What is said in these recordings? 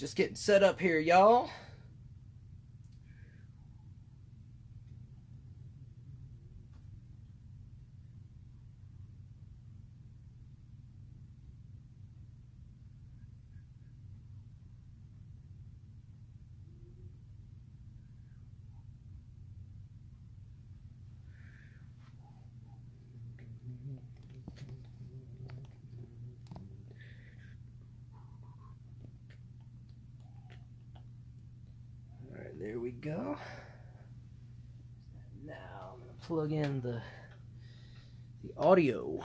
Just getting set up here, y'all. All right, there we go. Now I'm gonna plug in the the audio.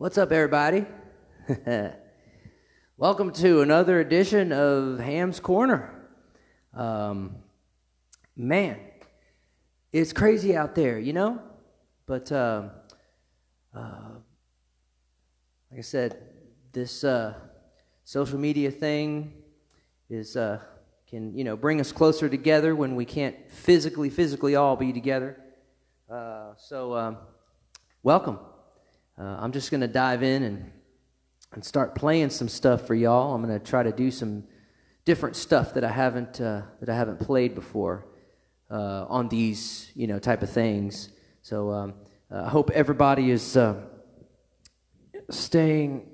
What's up, everybody? Welcome to another edition of Ham's Corner. Um, man, it's crazy out there, you know? But, uh, uh, like I said, this uh, social media thing is uh, can you know bring us closer together when we can't physically physically all be together. Uh, so um, welcome. Uh, I'm just gonna dive in and and start playing some stuff for y'all. I'm gonna try to do some different stuff that I haven't uh, that I haven't played before uh, on these you know type of things. So um, I hope everybody is uh, staying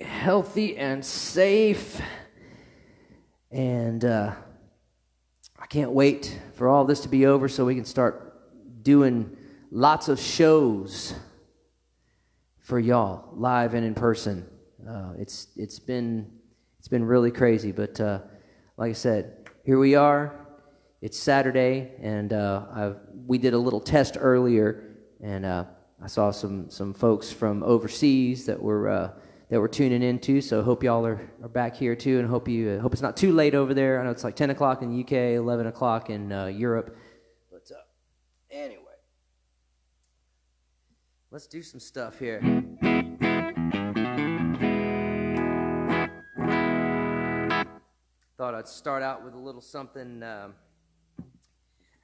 healthy and safe. And uh, I can't wait for all this to be over so we can start doing lots of shows for y'all, live and in person. Uh, it's it's been it's been really crazy, but uh, like I said, here we are. It's Saturday, and uh, we did a little test earlier, and uh, I saw some some folks from overseas that were uh, that were tuning in too. So hope y'all are, are back here too, and hope you uh, hope it's not too late over there. I know it's like ten o'clock in the UK, eleven o'clock in Europe. But uh, anyway, let's do some stuff here. Thought I'd start out with a little something. Um,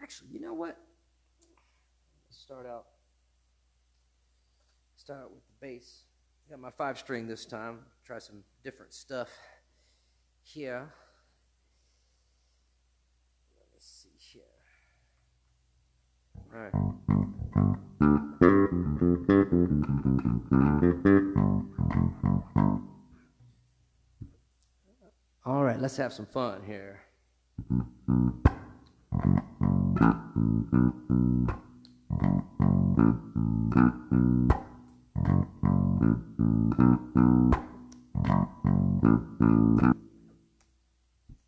actually, you know what? Let's start out. Start out with the bass. Got my five string this time. Try some different stuff here. Let me see here. All right. All right, let's have some fun here.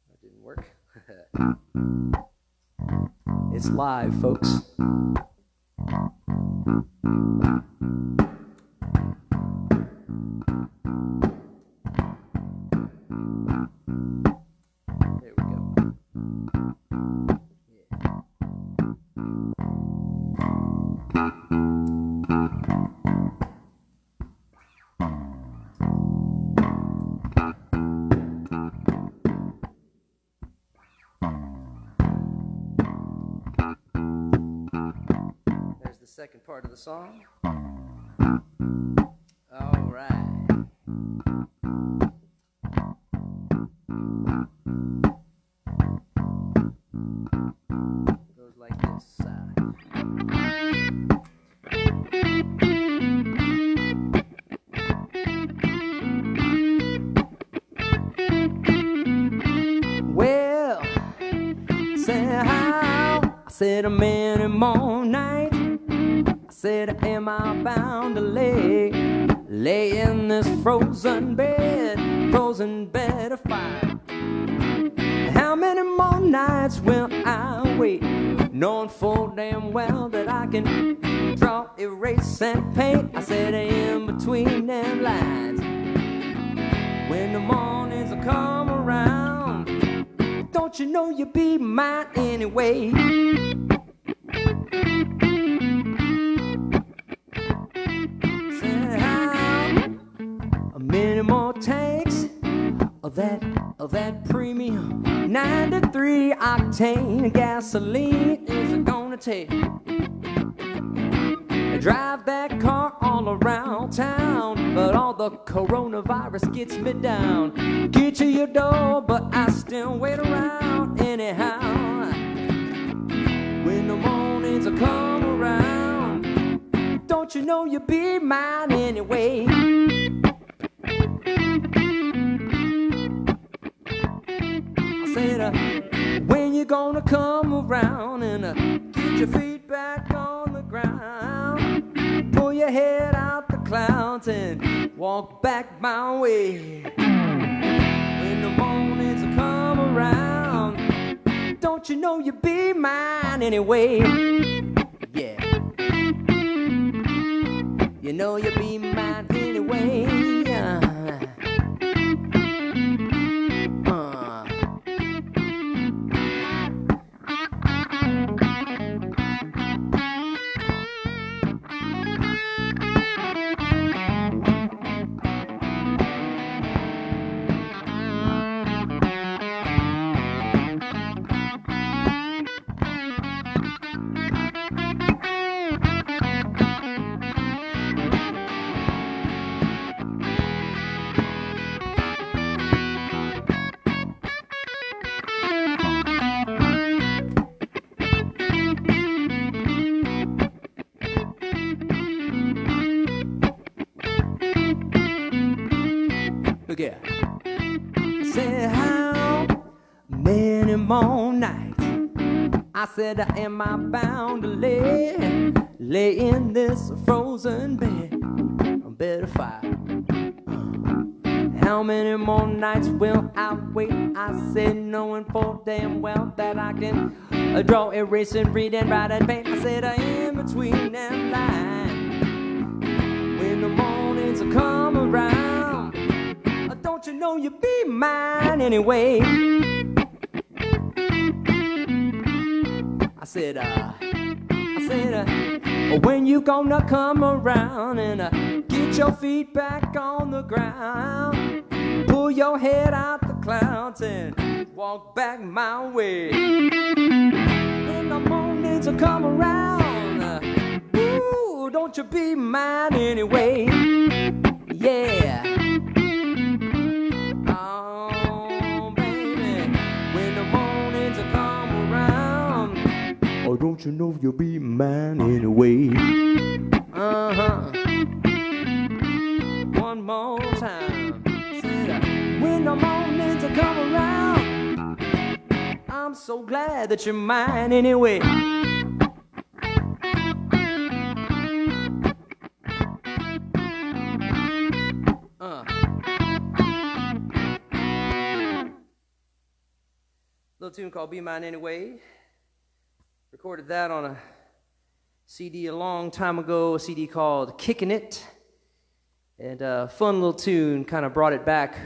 That didn't work. it's live, folks. The song. Erase, and more nights? I said, am I bound to lay, lay in this frozen bed, bed of fire? How many more nights will I wait? I said, knowing full damn well that I can uh, draw, erase, and read and write and paint. I said, I am between them lines. When the mornings come around, uh, don't you know you'll be mine anyway? Said, uh, I said, uh, when you gonna come around and uh, get your feet back on the ground? Pull your head out the clouds and walk back my way. When the mornings will come around, uh, ooh, don't you be mine anyway? Yeah. Don't you know you'll be mine anyway? Uh huh. One more time. When the mornings come around, I'm so glad that you're mine anyway. Uh. Little tune called Be Mine Anyway. Recorded that on a CD a long time ago, a CD called Kicking It. And a fun little tune, kind of brought it back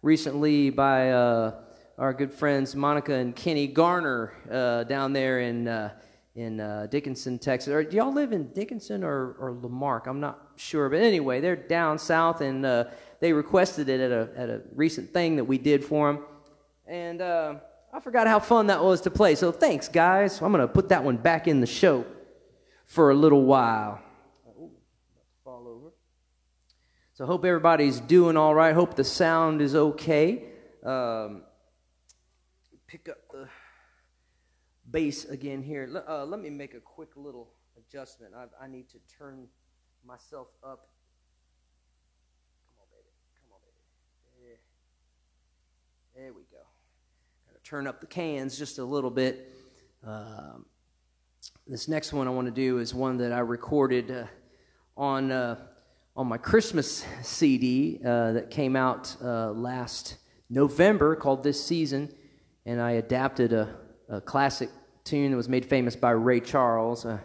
recently by uh, our good friends Monica and Kenny Garner uh, down there in, uh, in uh, Dickinson, Texas. Or, do y'all live in Dickinson or, or La Marque? I'm not sure. But anyway, they're down south and uh, they requested it at a, at a recent thing that we did for them. And uh, I forgot how fun that was to play. So thanks, guys. I'm going to put that one back in the show for a little while. Ooh, fall over. So hope everybody's doing all right. Hope the sound is okay. Um, pick up the bass again here. Let, uh, let me make a quick little adjustment. I, I need to turn myself up. Come on, baby. Come on, baby. There, there we go. Turn up the cans just a little bit. Um, this next one I want to do is one that I recorded uh, on uh, on my Christmas CD uh, that came out uh, last November called This Season, and I adapted a, a classic tune that was made famous by Ray Charles. Uh,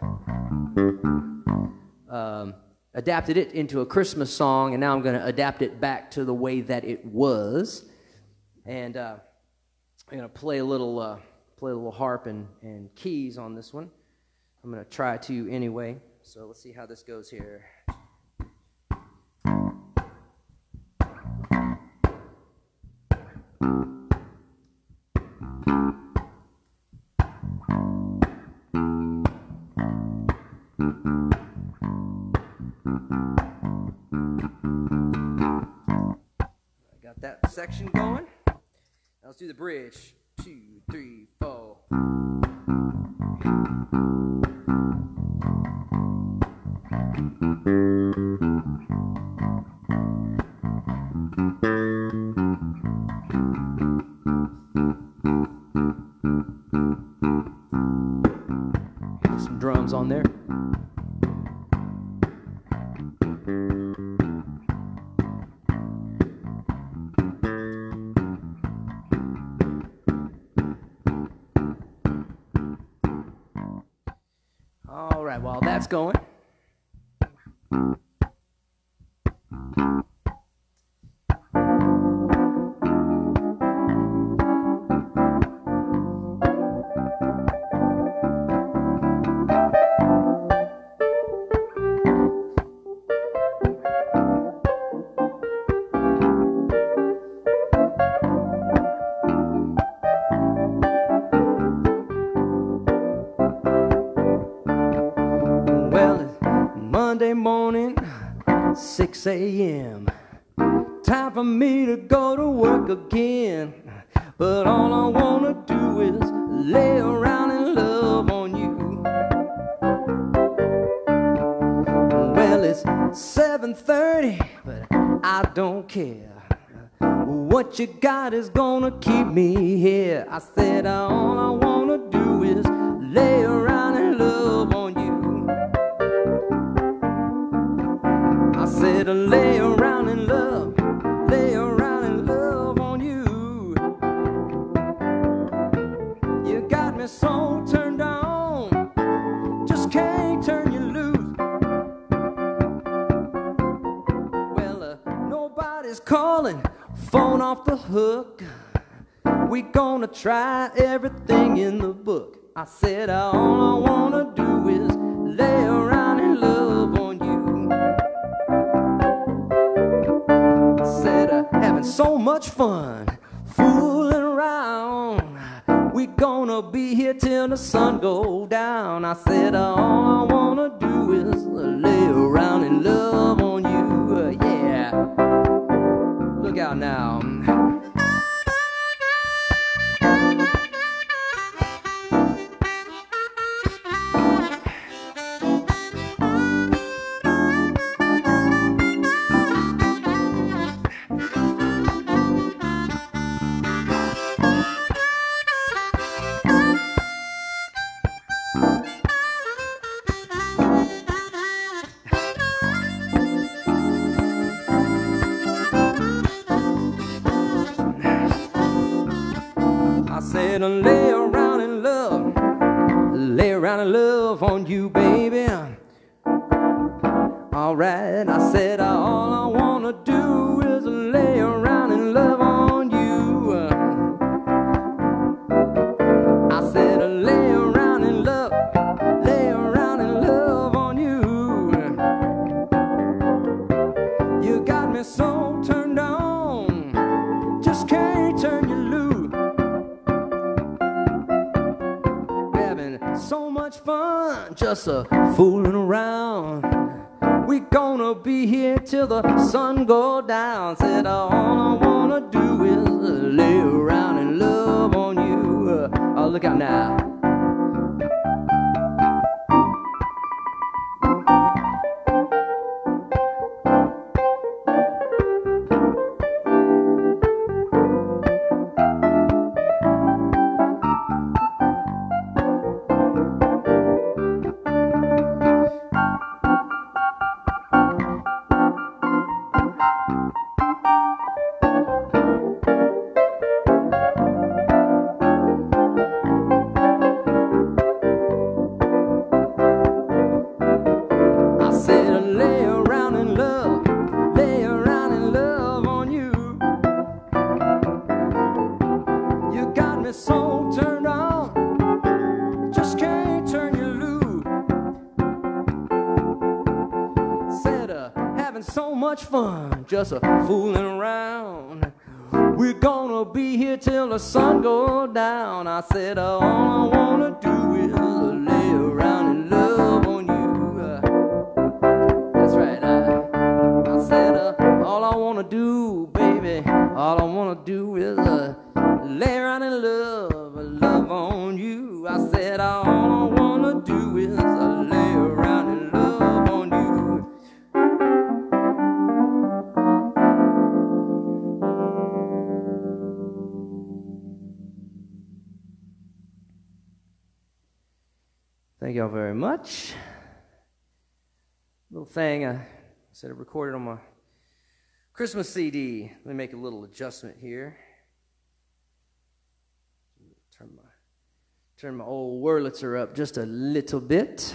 um, adapted it into a Christmas song, and now I'm going to adapt it back to the way that it was. And uh, I'm going to play a little, uh, play a little harp and, and keys on this one. I'm going to try to anyway. So let's see how this goes here. I got that section going. Let's do the bridge. Two, three, four. 6 será. just a fooling around. We're gonna be here till the sun goes down. I said, all I wanna do thing. I said I recorded on my Christmas CD. Let me make a little adjustment here. Turn my turn my old Wurlitzer up just a little bit.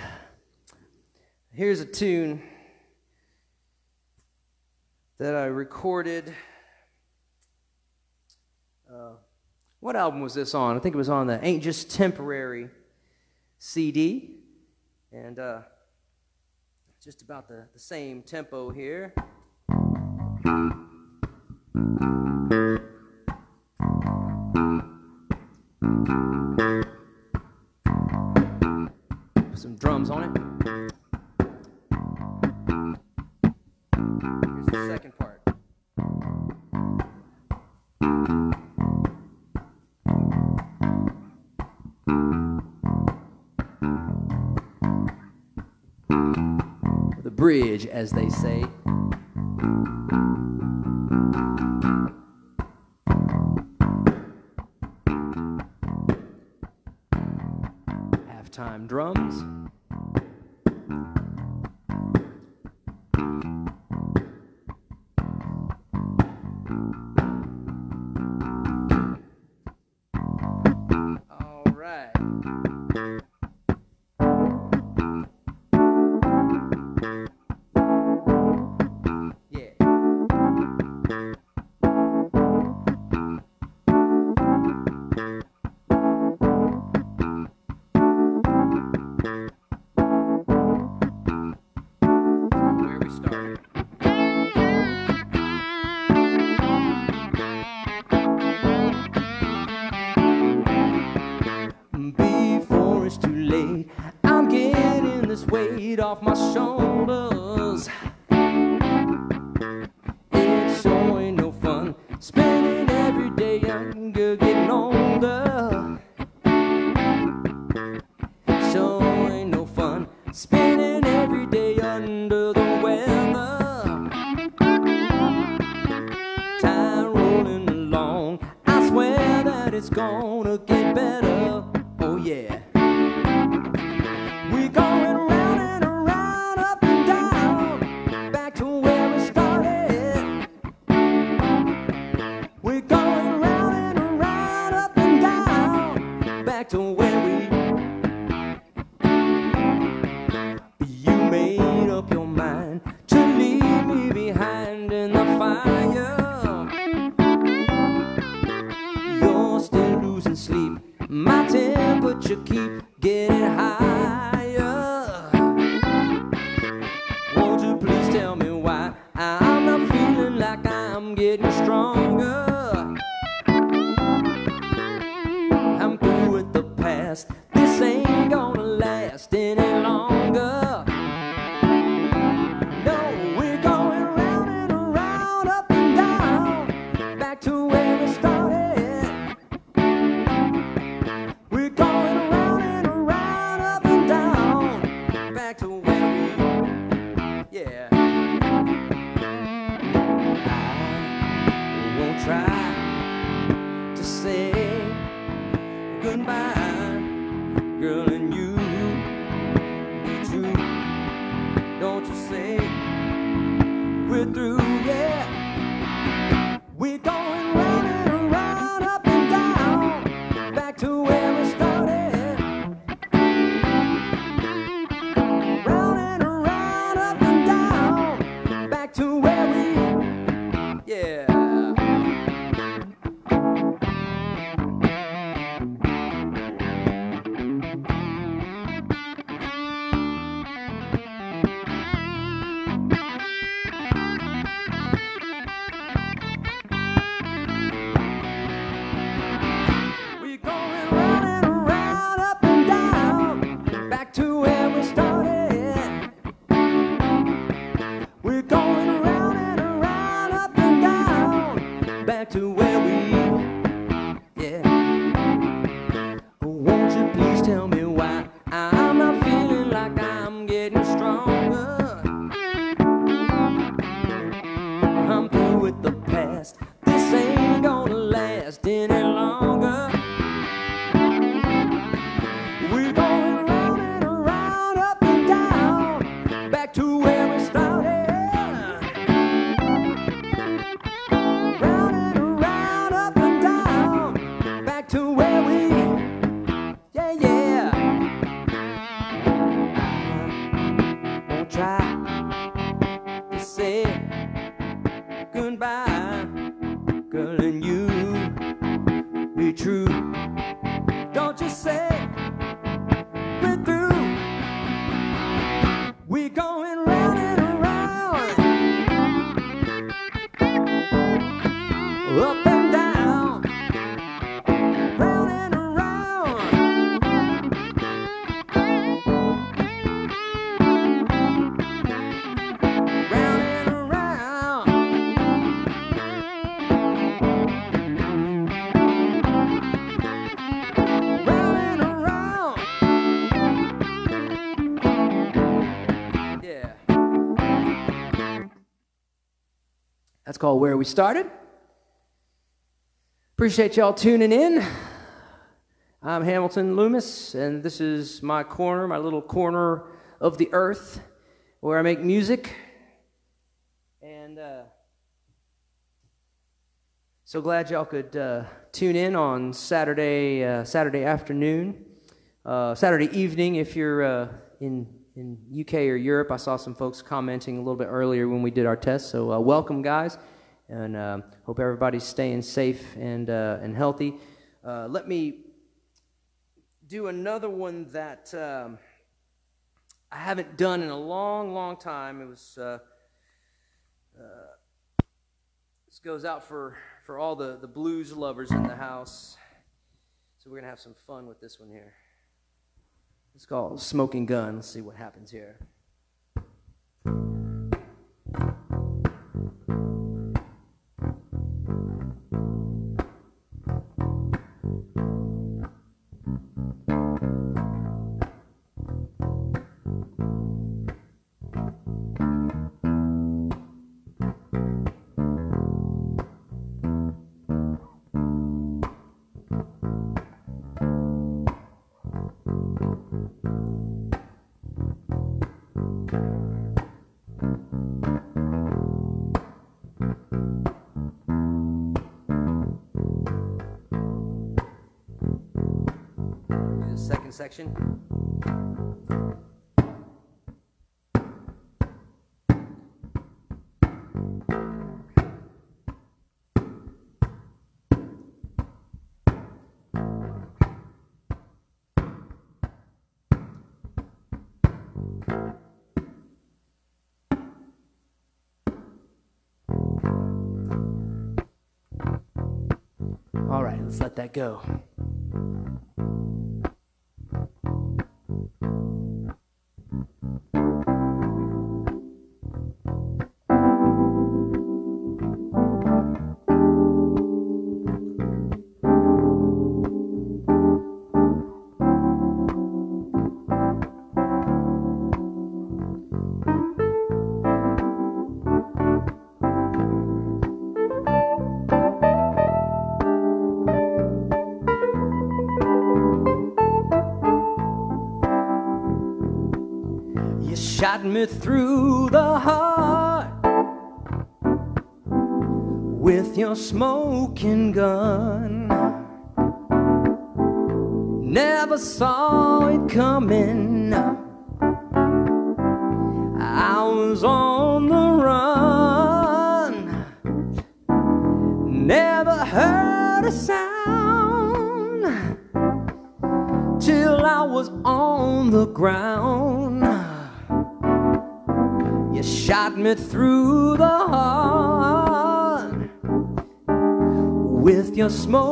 Here's a tune that I recorded. Uh, what album was this on? I think it was on the Ain't Just Temporary CD. And uh, just about the, the same tempo here. Put some drums on it. Here's the second part. bridge, as they say. of my. sleep. My temperature keep getting high. That's called Where We Started. Appreciate y'all tuning in. I'm Hamilton Loomis, and this is my corner, my little corner of the earth where I make music. And uh, so glad y'all could uh, tune in on Saturday, uh, Saturday afternoon, uh, Saturday evening if you're uh, in in UK or Europe. I saw some folks commenting a little bit earlier when we did our test. So uh, welcome, guys, and uh, hope everybody's staying safe and uh, and healthy. Uh, let me do another one that um, I haven't done in a long, long time. It was. Uh, uh, this goes out for, for all the, the blues lovers in the house. So we're going to have some fun with this one here. It's called Smoking Gun. Let's see what happens here. Section. All right, let's let that go. Me through the heart with your smoking gun. Never saw it coming. With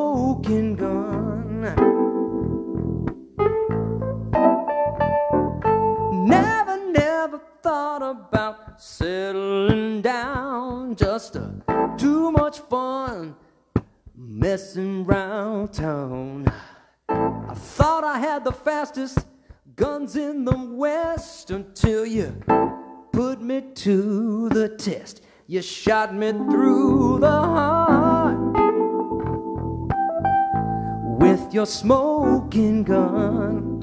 your smoking gun.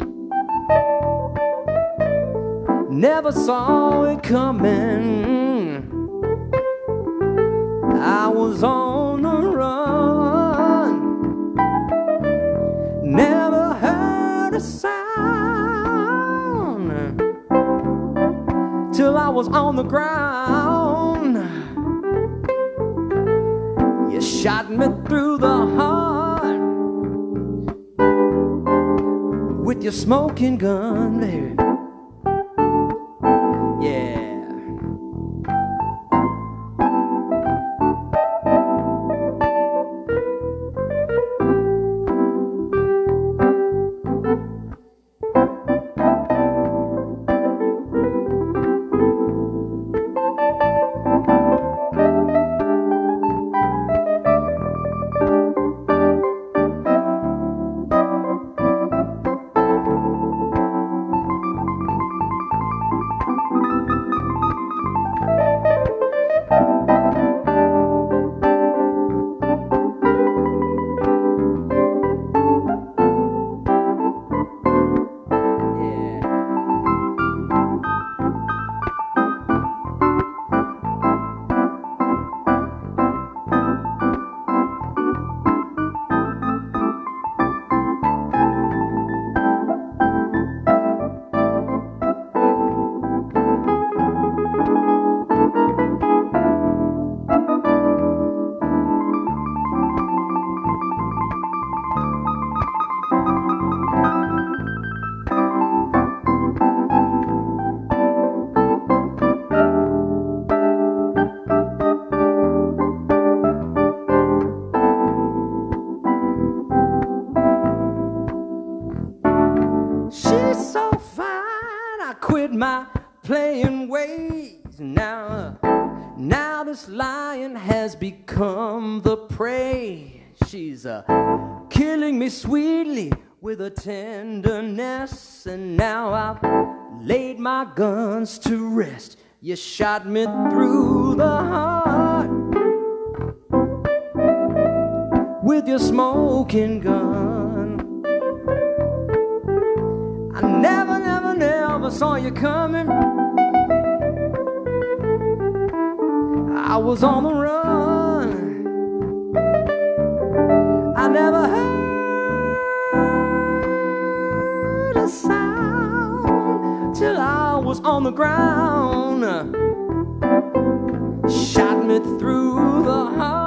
Never saw it coming. Smoking gun, tenderness, and now I've laid my guns to rest. You shot me through the heart with your smoking gun. I never, never, never saw you coming. I was on the run. I never heard a sound till I was on the ground. Shot me through the heart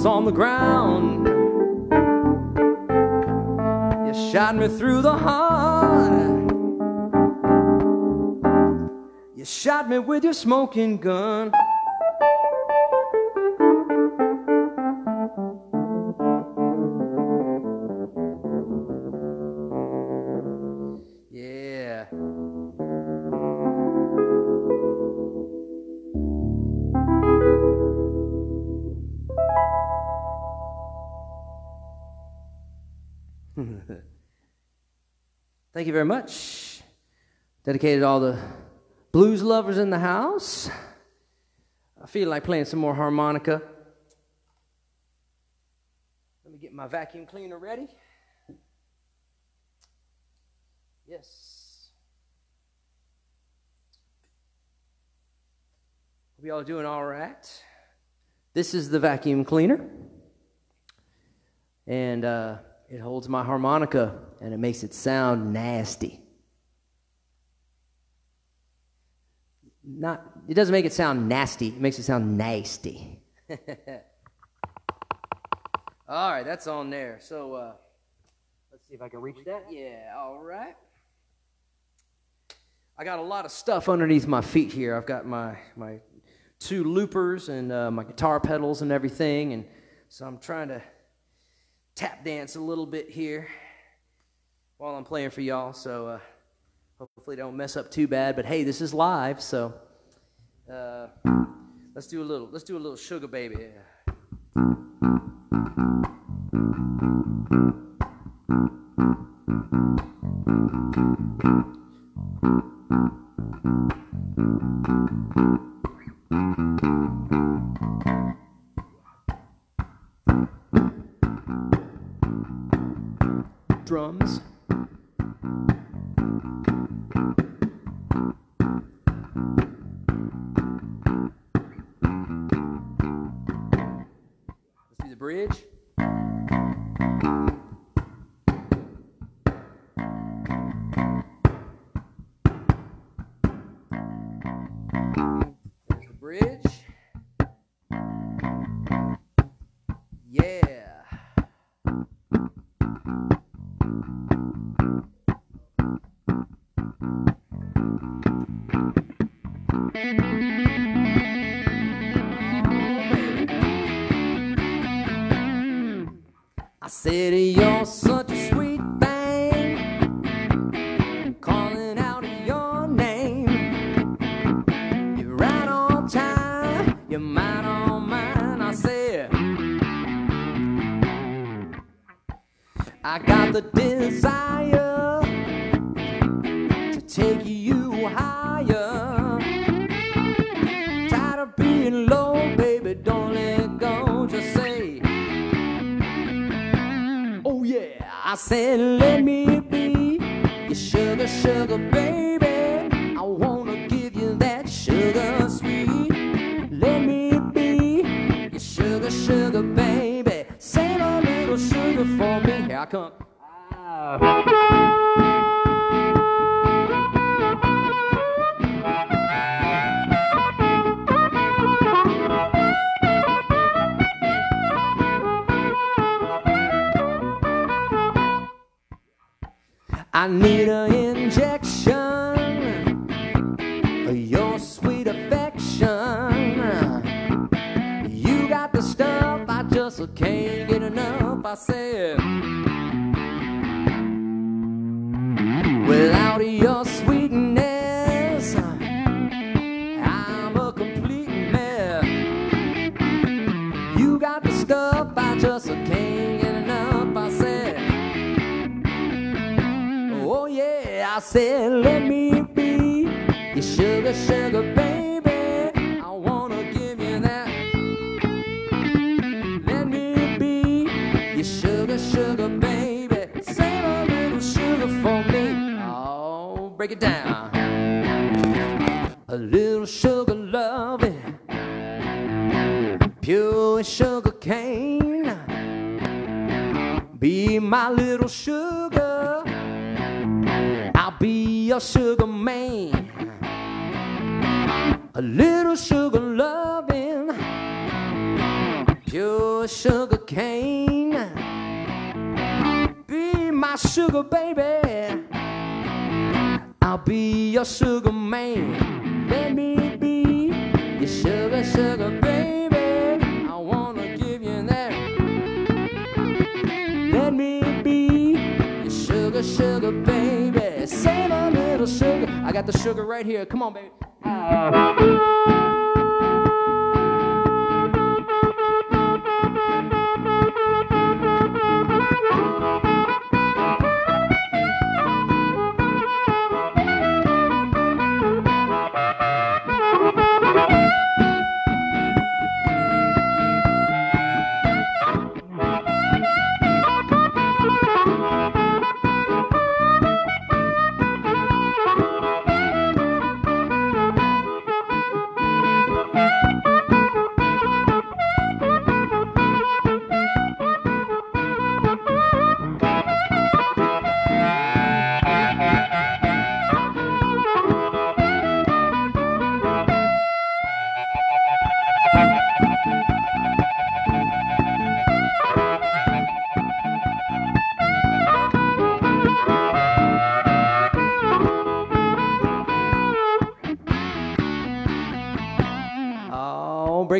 was on the ground. You shot me through the heart. You shot me with your smoking gun. Thank you very much. Dedicated all the blues lovers in the house. I feel like playing some more harmonica. Let me get my vacuum cleaner ready. Yes. Hope y'all doing all right. This is the vacuum cleaner. And uh, it holds my harmonica and it makes it sound nasty. Not, it doesn't make it sound nasty, it makes it sound nasty. all right, that's on there. So uh, let's see if I can reach that. Yeah, all right. I got a lot of stuff underneath my feet here. I've got my, my two loopers and uh, my guitar pedals and everything. And so I'm trying to tap dance a little bit here while I'm playing for y'all. So uh, hopefully, don't mess up too bad. But hey, this is live, so uh, let's do a little. Let's do a little sugar baby. Drums. Let's do the bridge. said you're such a sweet thing, calling out your name. You're right on time, you're mine on mine. I said, I got the desire.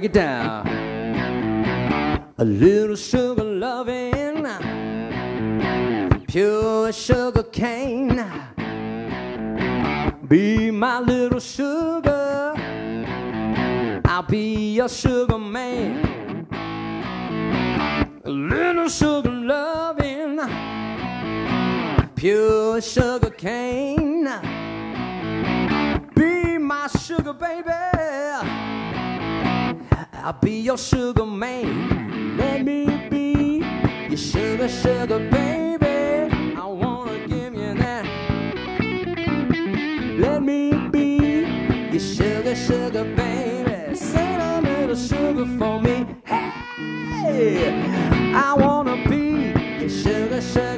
Break it down. A little sugar loving, pure sugar cane. Be my little sugar, I'll be your sugar man. A little sugar loving, pure sugar cane. Be my sugar baby, I'll be your sugar man. Let me be your sugar, sugar baby. I wanna give you that. Let me be your sugar, sugar baby. Send a little sugar for me. Hey, I wanna be your sugar, sugar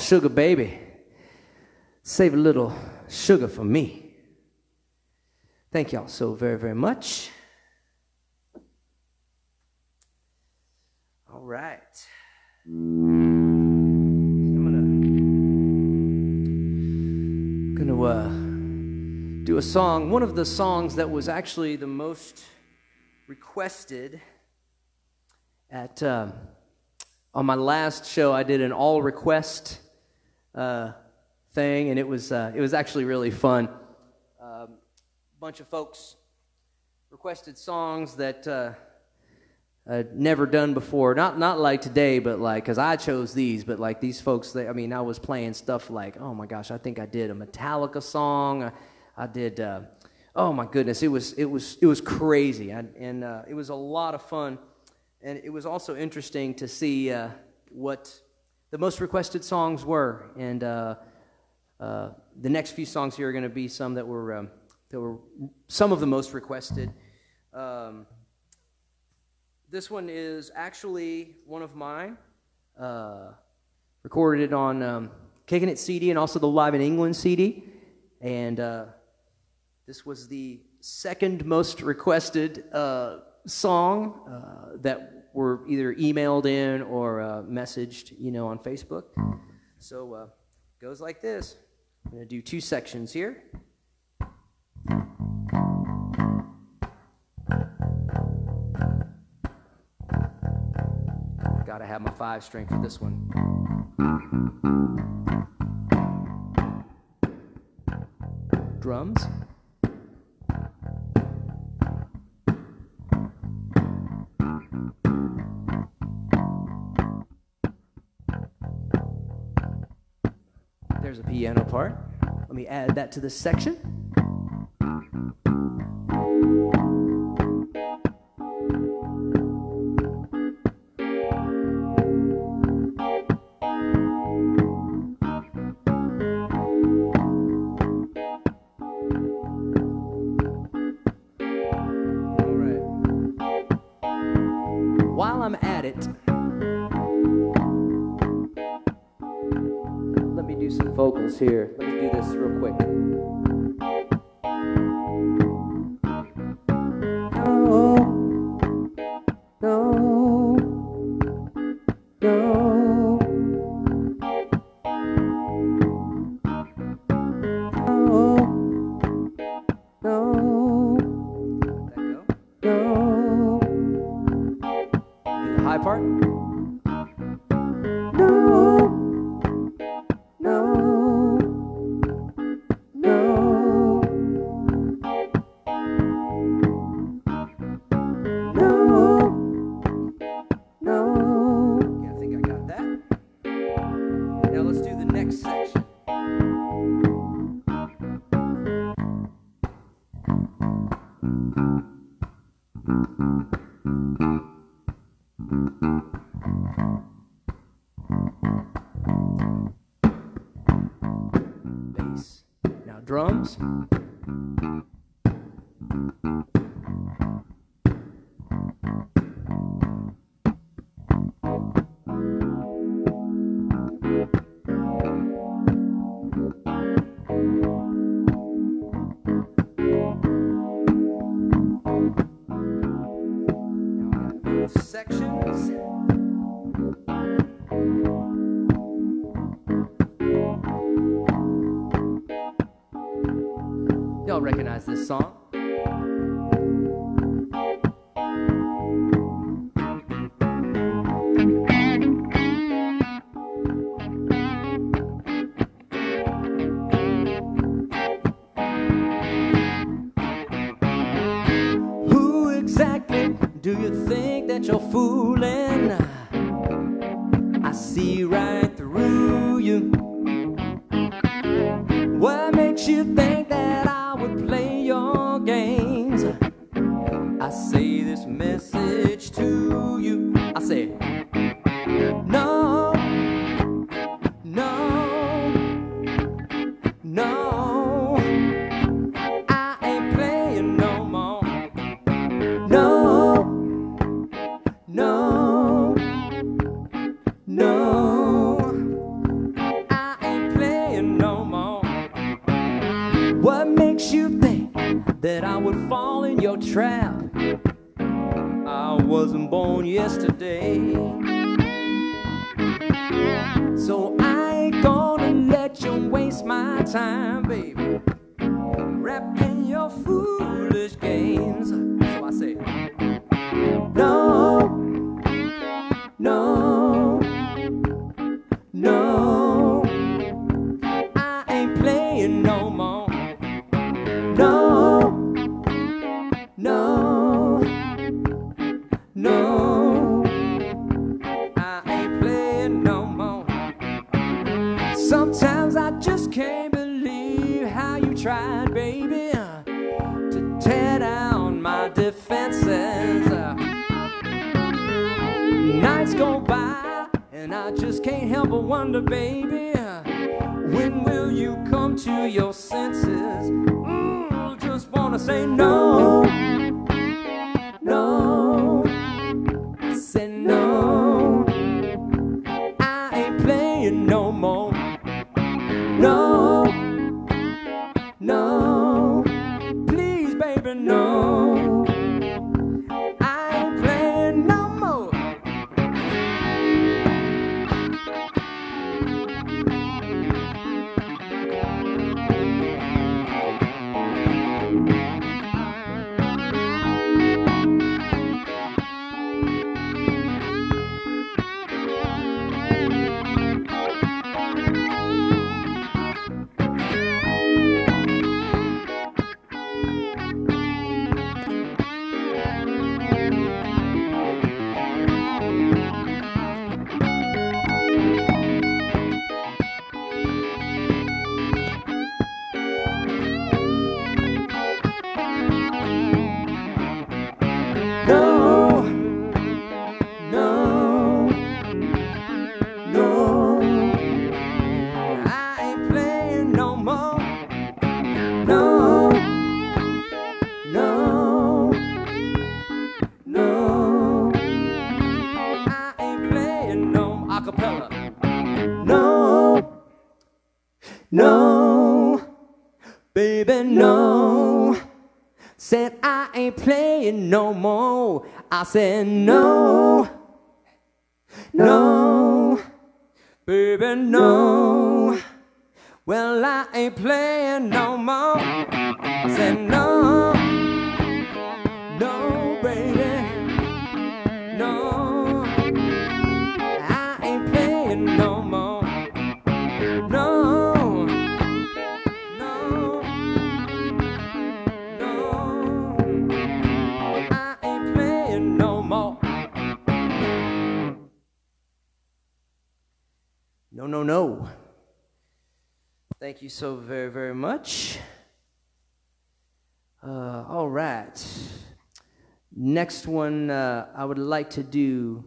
sugar baby. Save a little sugar for me. Thank y'all so very, very much. All right. I'm gonna, gonna uh, do a song. One of the songs that was actually the most requested at uh, on my last show. I did an all request uh, thing, and it was uh, it was actually really fun. A bunch of folks requested songs that uh, I'd never done before. Not not like today, but like because I chose these. But like these folks, they, I mean, I was playing stuff like, oh my gosh, I think I did a Metallica song. I, I did. Uh, oh my goodness, it was it was it was crazy, I, and uh, it was a lot of fun. And it was also interesting to see uh, what the most requested songs were. And uh, uh, the next few songs here are going to be some that were um, that were some of the most requested. Um, this one is actually one of mine. Uh, recorded on um, Kicking It CD and also the Live in England CD. And uh, this was the second most requested uh, song uh, that were either emailed in or uh, messaged, you know, on Facebook. So uh, goes like this. I'm going to do two sections here. Got to have my five string for this one. Drums. Piano part. Let me add that to this section. Here. tried, baby, to tear down my defenses. Nights go by, and I just can't help but wonder, baby, when will you come to your senses? Mm, just wanna say no. said, No, no, baby, no. Well, I ain't playing no more. I said, No. no, no. Thank you so very, very much. Uh, all right. Next one uh, I would like to do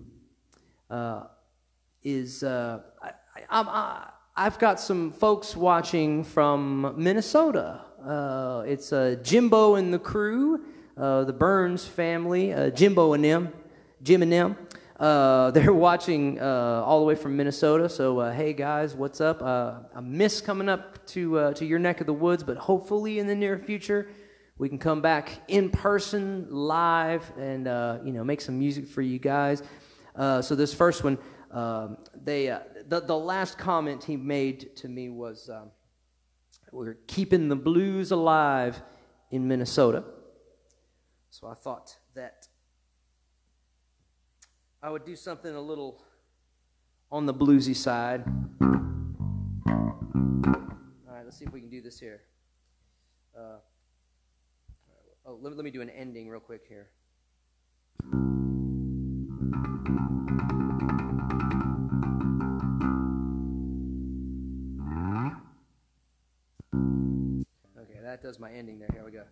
uh, is uh, I, have got some folks watching from Minnesota. Uh, it's uh, Jimbo and the crew, the Burns family, Jimbo and them, Jim and them. Uh, they're watching uh, all the way from Minnesota. So, uh, hey guys, what's up? Uh, a miss coming up to uh, to your neck of the woods, but hopefully in the near future, we can come back in person, live, and uh, you know make some music for you guys. so this first one, um, they the the last comment he made to me was, um, "We're keeping the blues alive in Minnesota." So I thought I would do something a little on the bluesy side. All right, let's see if we can do this here. Uh, oh, let, let me do an ending real quick here. Okay, that does my ending there. Here we go.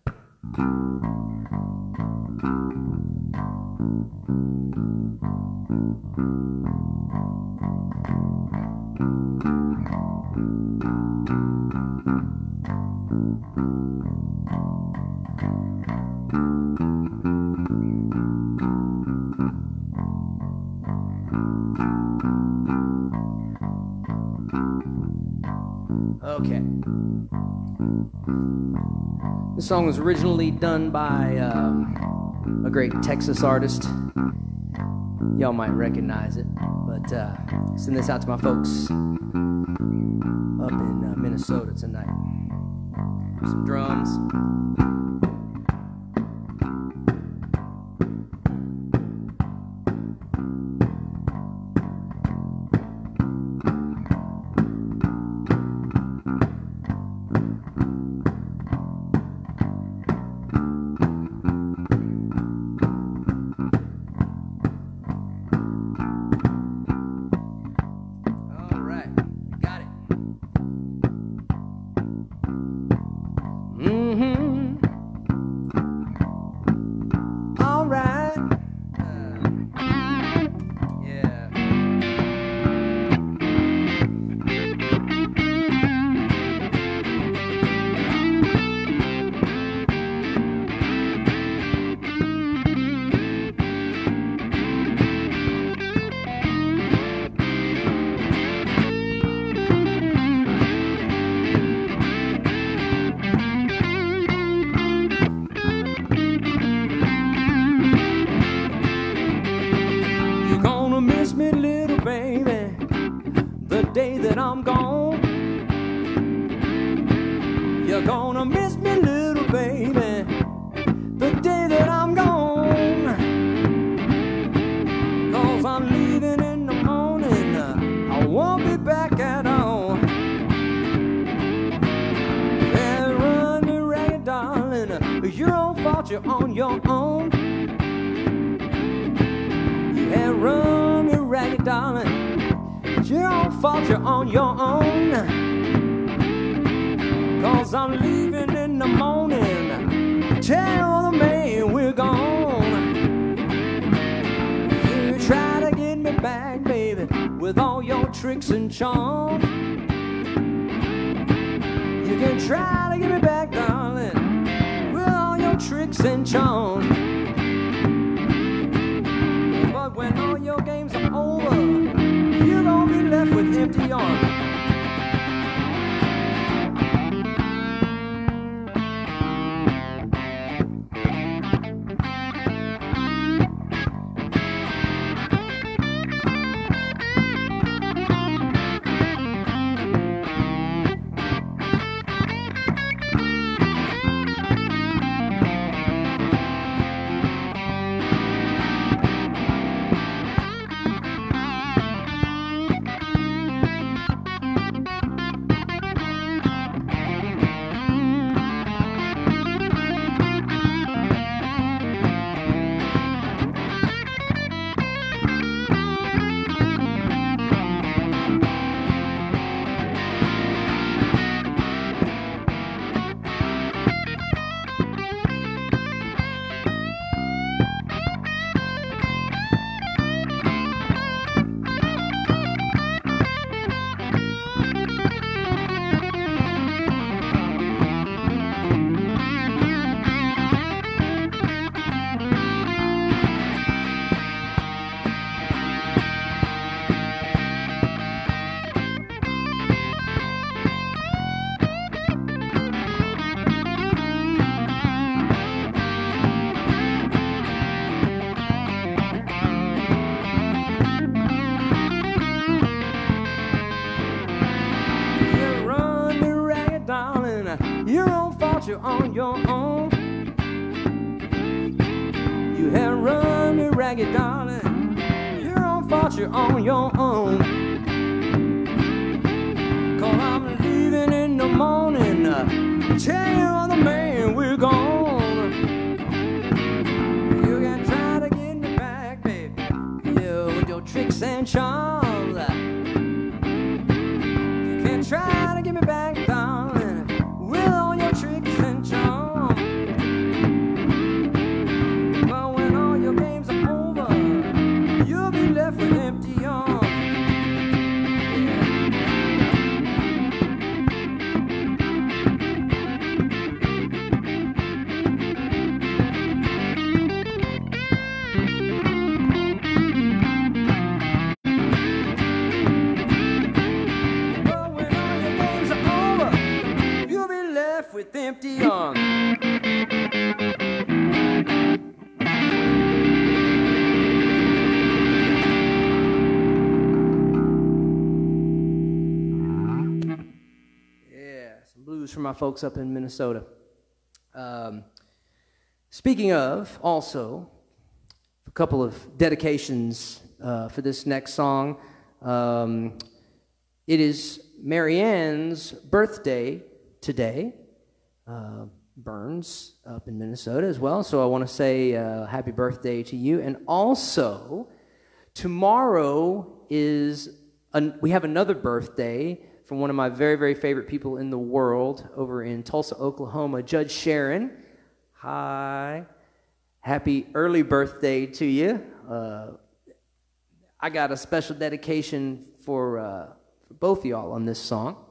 Okay. This song was originally done by um, a great Texas artist. Y'all might recognize it, but uh, send this out to my folks up in uh, Minnesota tonight. Some drums. Your own. You had run me ragged, darling. You're on fault, you're on your folks up in Minnesota. Um, speaking of, also, a couple of dedications uh, for this next song. Um, it is Marianne's birthday today. Uh, Burns up in Minnesota as well. So I want to say uh, happy birthday to you. And also, tomorrow is an, we have another birthday from one of my very very favorite people in the world over in Tulsa, Oklahoma, Judge Sharon. Hi, happy early birthday to you. Uh, I got a special dedication for, uh, for both y'all on this song.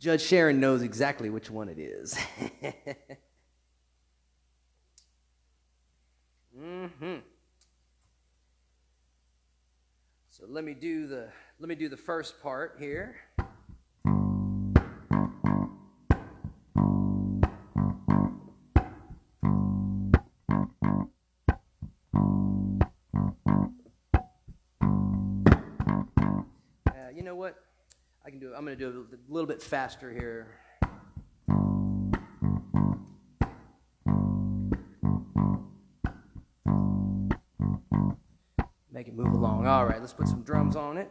Judge Sharon knows exactly which one it is. hmm So let me do the let me do the first part here. Uh, you know what? I can do it. I'm going to do it a little bit faster here. Make it move along. All right, let's put some drums on it.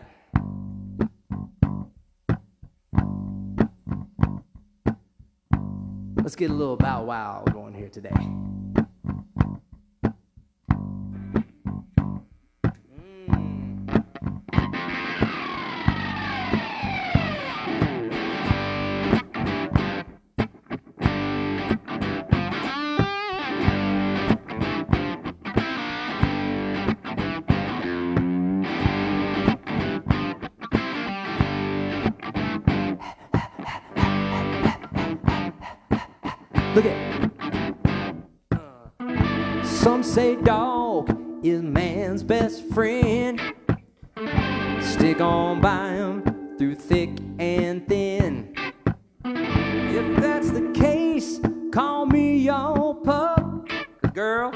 get a little bow wow going here today. Look at. Some say dog is man's best friend. Stick on by him through thick and thin. If that's the case, call me your pup. girl,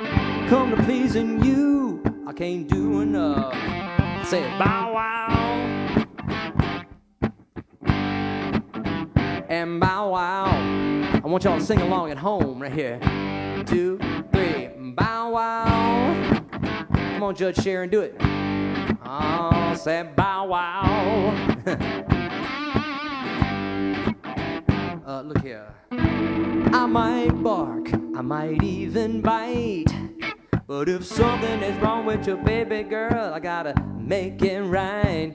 come to pleasing you, I can't do enough. Say bow wow. And bow wow. I want y'all to sing along at home right here. Two, three, bow wow. Come on, Judge Sharon, do it. Oh, say bow wow. uh, look here. I might bark, I might even bite. But if something is wrong with your baby girl, I gotta make it right.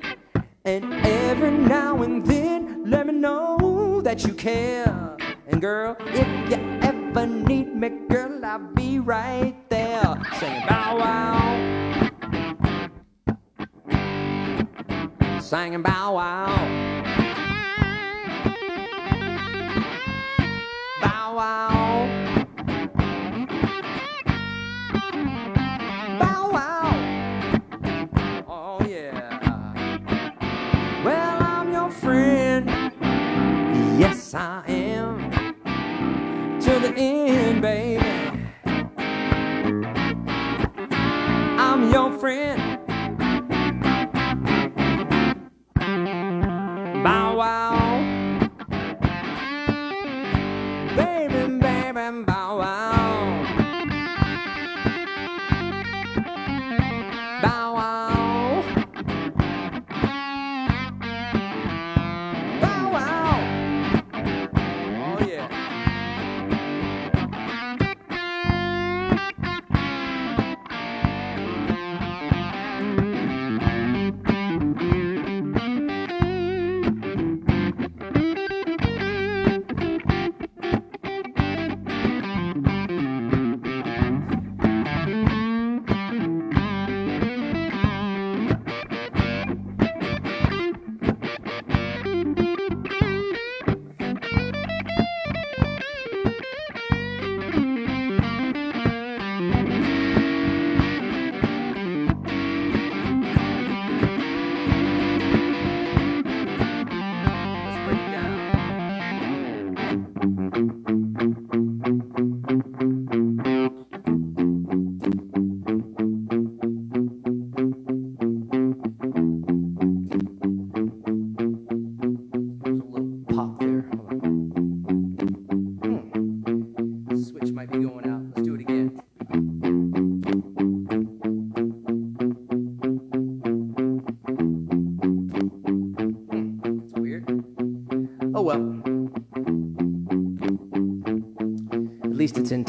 And every now and then, let me know that you care. And girl, if you ever need me, girl, I'll be right there. Singing bow wow. Singing bow wow. Bow wow. Oh, yes I am the end, baby. I'm your friend.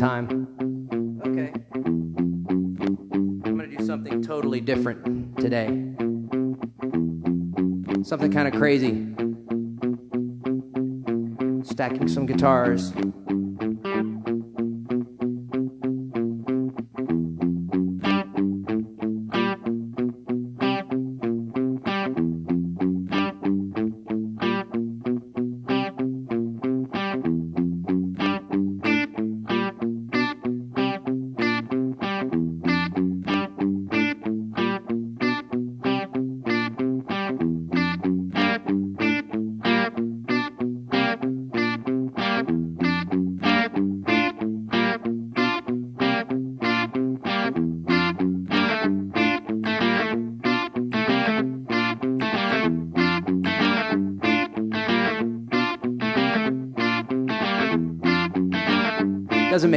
Time. Okay. I'm gonna do something totally different today. Something kind of crazy. Stacking some guitars.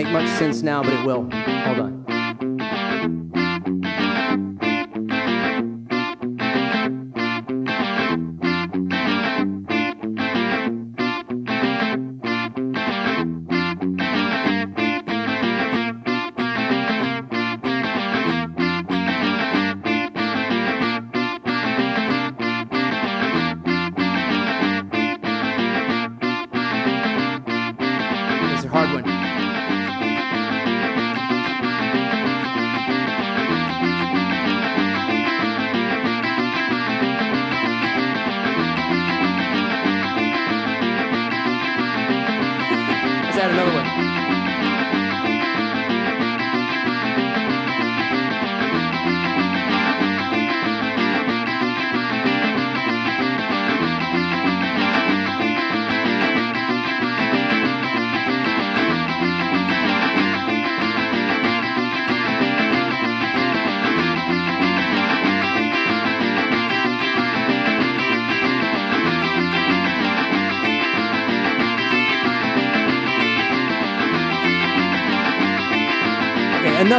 Make much sense now, but it will. Hold on.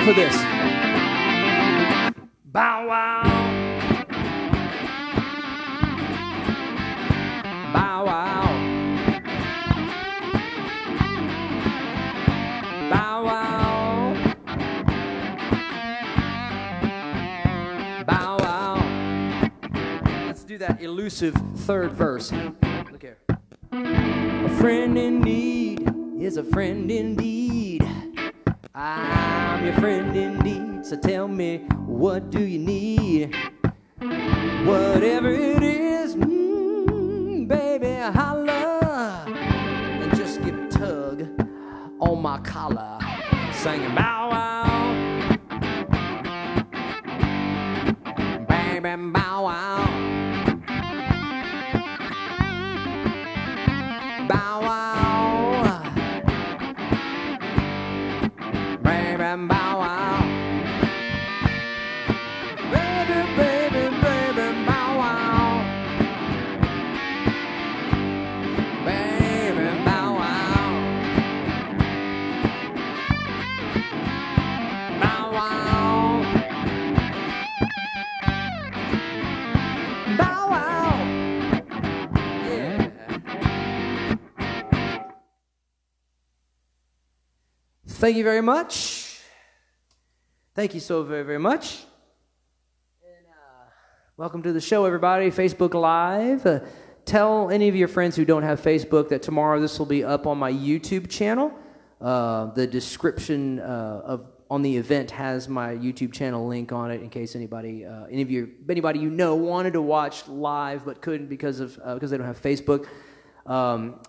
Of this. Bow wow. Bow wow. Bow wow. Bow wow. Let's do that elusive third verse. Look here. A friend in need is a friend indeed. Thank you very much. Thank you so very, very much. And, uh, welcome to the show, everybody. Facebook Live. Uh, tell any of your friends who don't have Facebook that tomorrow this will be up on my YouTube channel. Uh, the description uh, of on the event has my YouTube channel link on it in case anybody, uh, any of you, anybody you know wanted to watch live but couldn't because of uh, because they don't have Facebook. Um,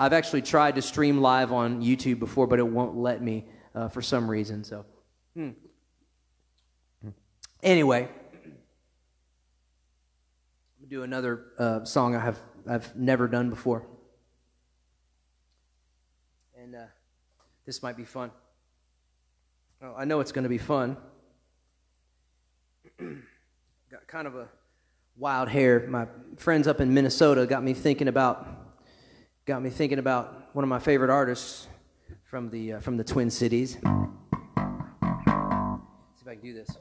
I've actually tried to stream live on YouTube before, but it won't let me uh, for some reason. So, hmm. anyway, I'm do another uh, song I have I've never done before, and uh, this might be fun. Well, I know it's going to be fun. got kind of a wild hair. My friends up in Minnesota got me thinking about got me thinking about one of my favorite artists from the uh, from the Twin Cities. Let's see if I can do this.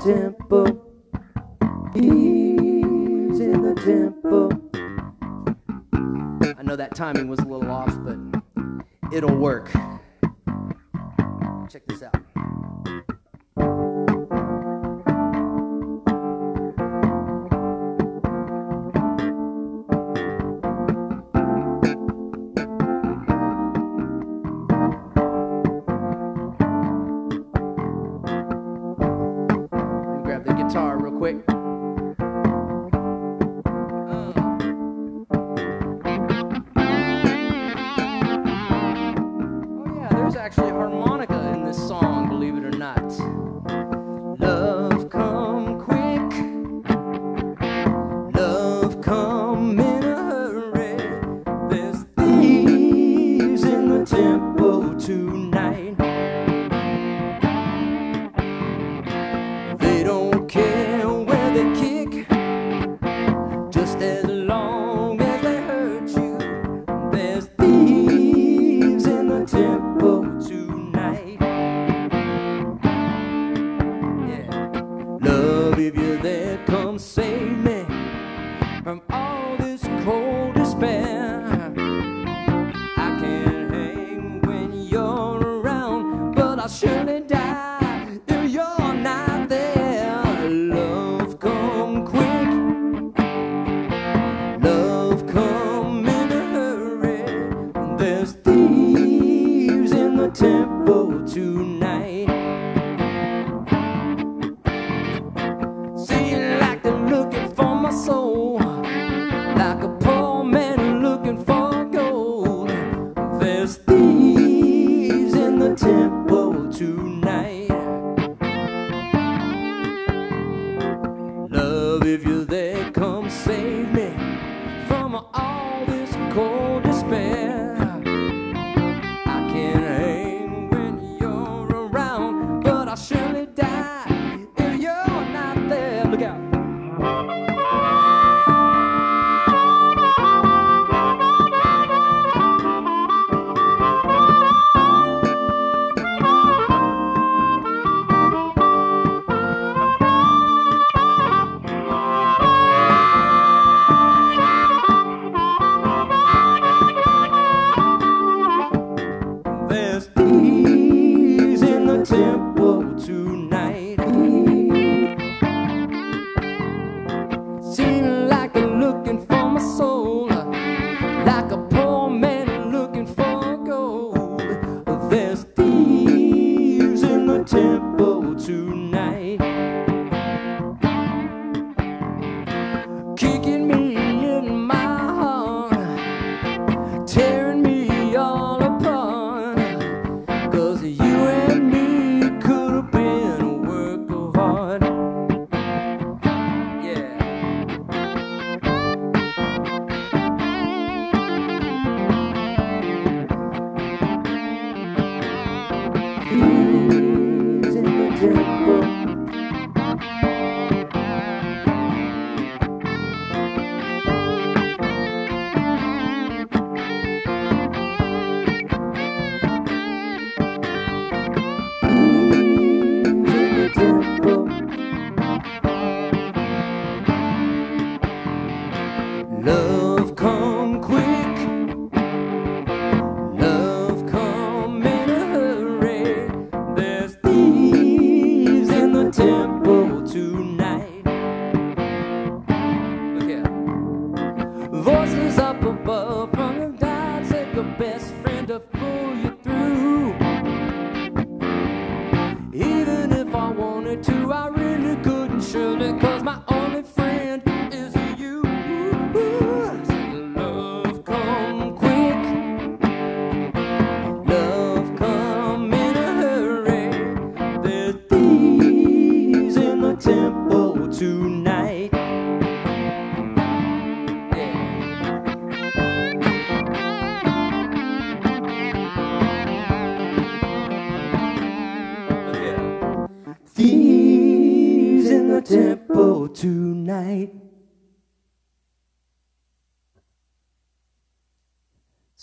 Cold despair. I know that timing was a little off, hang when you're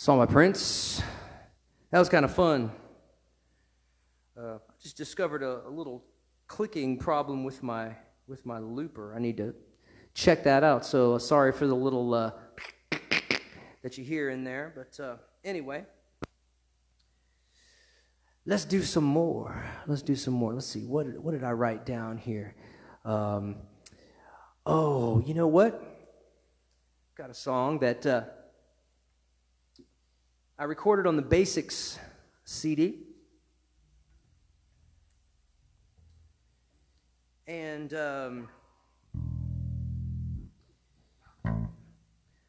Saw my prints. That was kind of fun. Uh, just discovered a, a, little clicking problem with my with my looper. I need to check that out. So uh, sorry for the little uh, that you hear in there, but uh, anyway, let's do some more. Let's do some more. Let's see what what did I write down here. Um, oh, you know what? Got a song that uh, I recorded on the Basics CD. And um,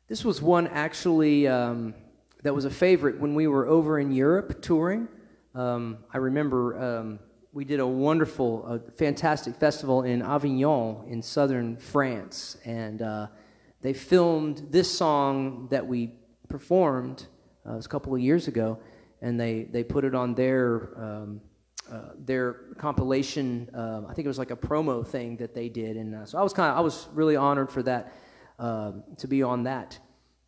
this was one actually um, that was a favorite when we were over in Europe touring. Um, I remember um, we did a wonderful, uh, fantastic festival in Avignon in southern France. And uh, they filmed this song that we performed uh, it was a couple of years ago, and they, they put it on their um, uh, their compilation. Uh, I think it was like a promo thing that they did, and uh, so I was kind of I was really honored for that um, to be on that.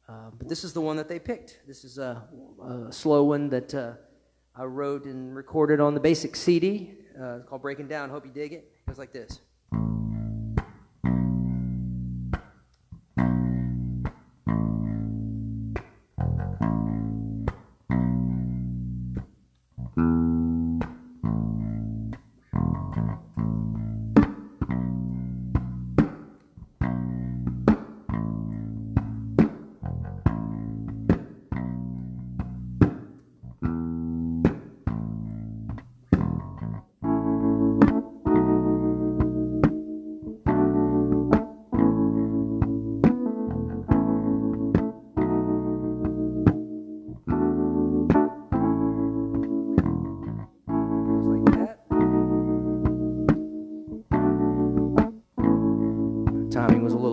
Uh, but this is the one that they picked. This is a, a slow one that uh, I wrote and recorded on the Basics CD. it's called Breaking Down. Hope you dig it. It goes like this.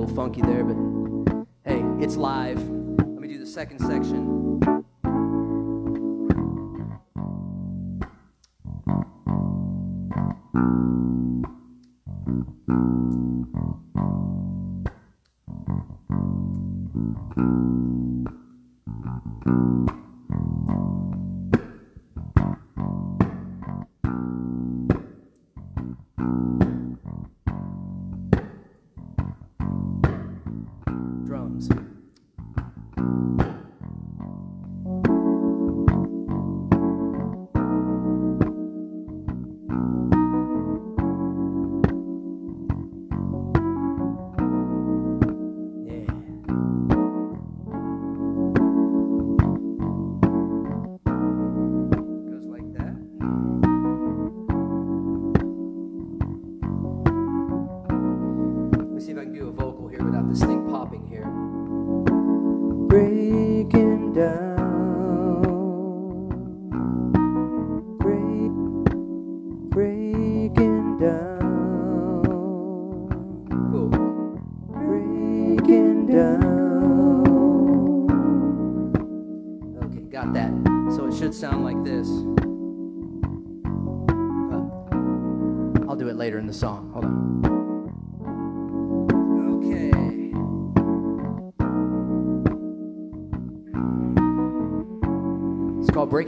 Funky there, but hey, it's live. Let me do the second section.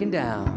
down.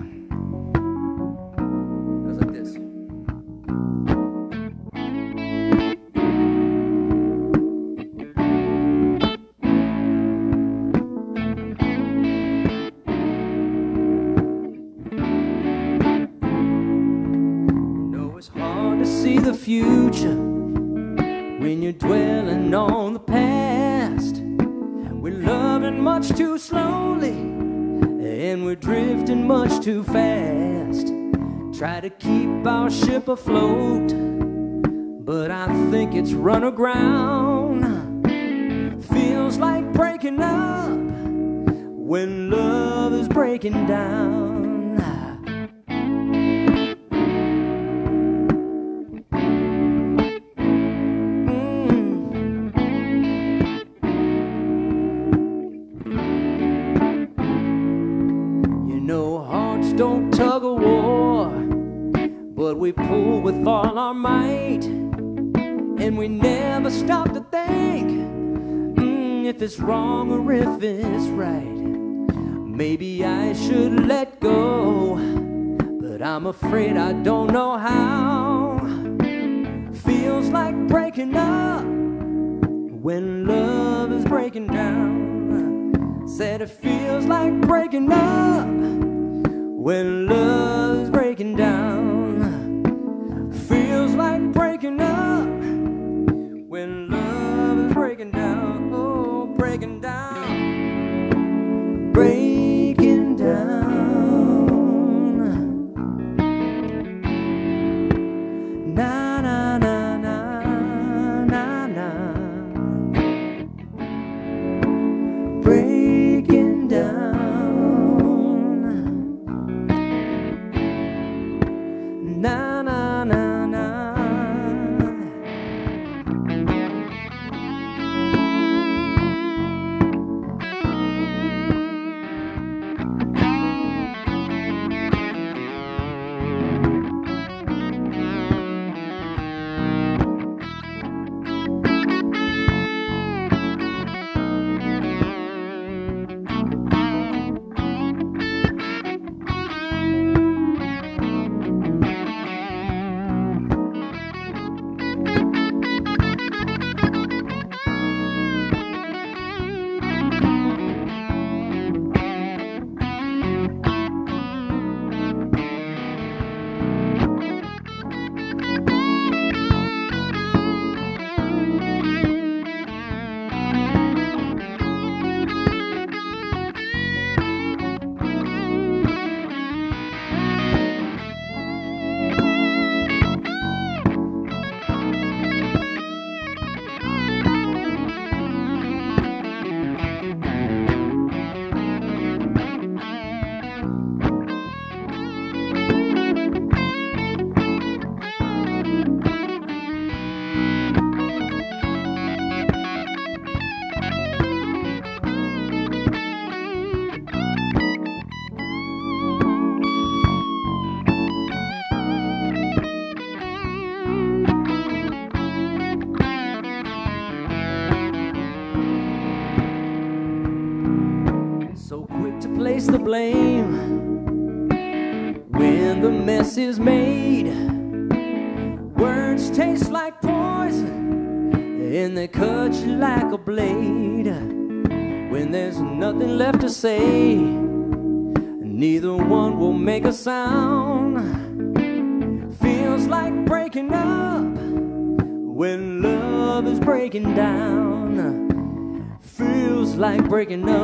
when love is breaking down, oh, breaking down, breaking. say. Neither one will make a sound. Feels like breaking up when love is breaking down. Feels like breaking up.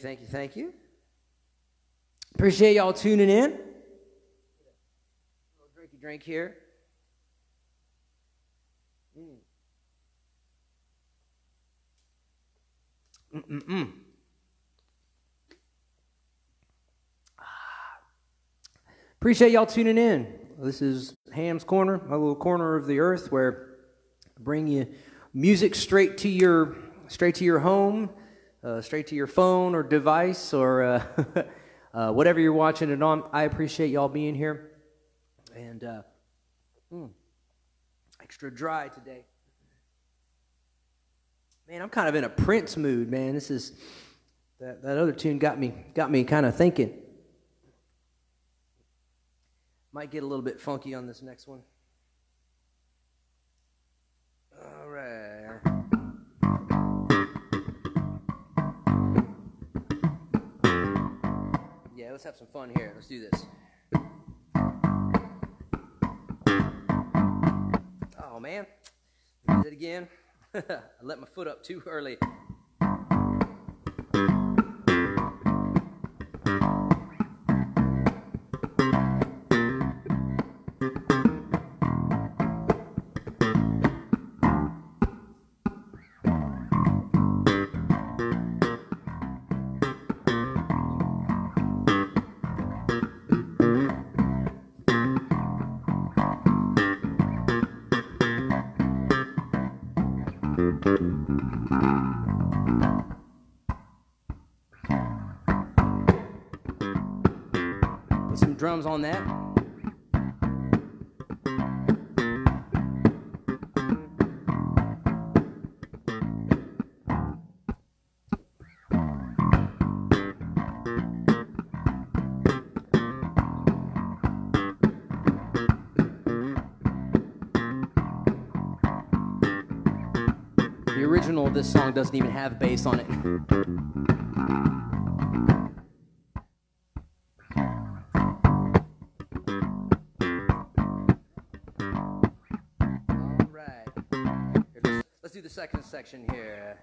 Thank you, thank you. Appreciate y'all tuning in. A Little drinky drink here. Mm. Appreciate y'all tuning in. This is Ham's Corner, my little corner of the earth where I bring you music straight to your straight to your home, uh, straight to your phone or device or uh, uh, whatever you're watching it on. I appreciate y'all being here, and mm, extra dry today. Man, I'm kind of in a Prince mood, man. This is that, that other tune got me got me kind of thinking. Might get a little bit funky on this next one. Let's have some fun here. Let's do this. Oh man, do it again. I let my foot up too early. Drums on that. The original of this song doesn't even have bass on it. Section here.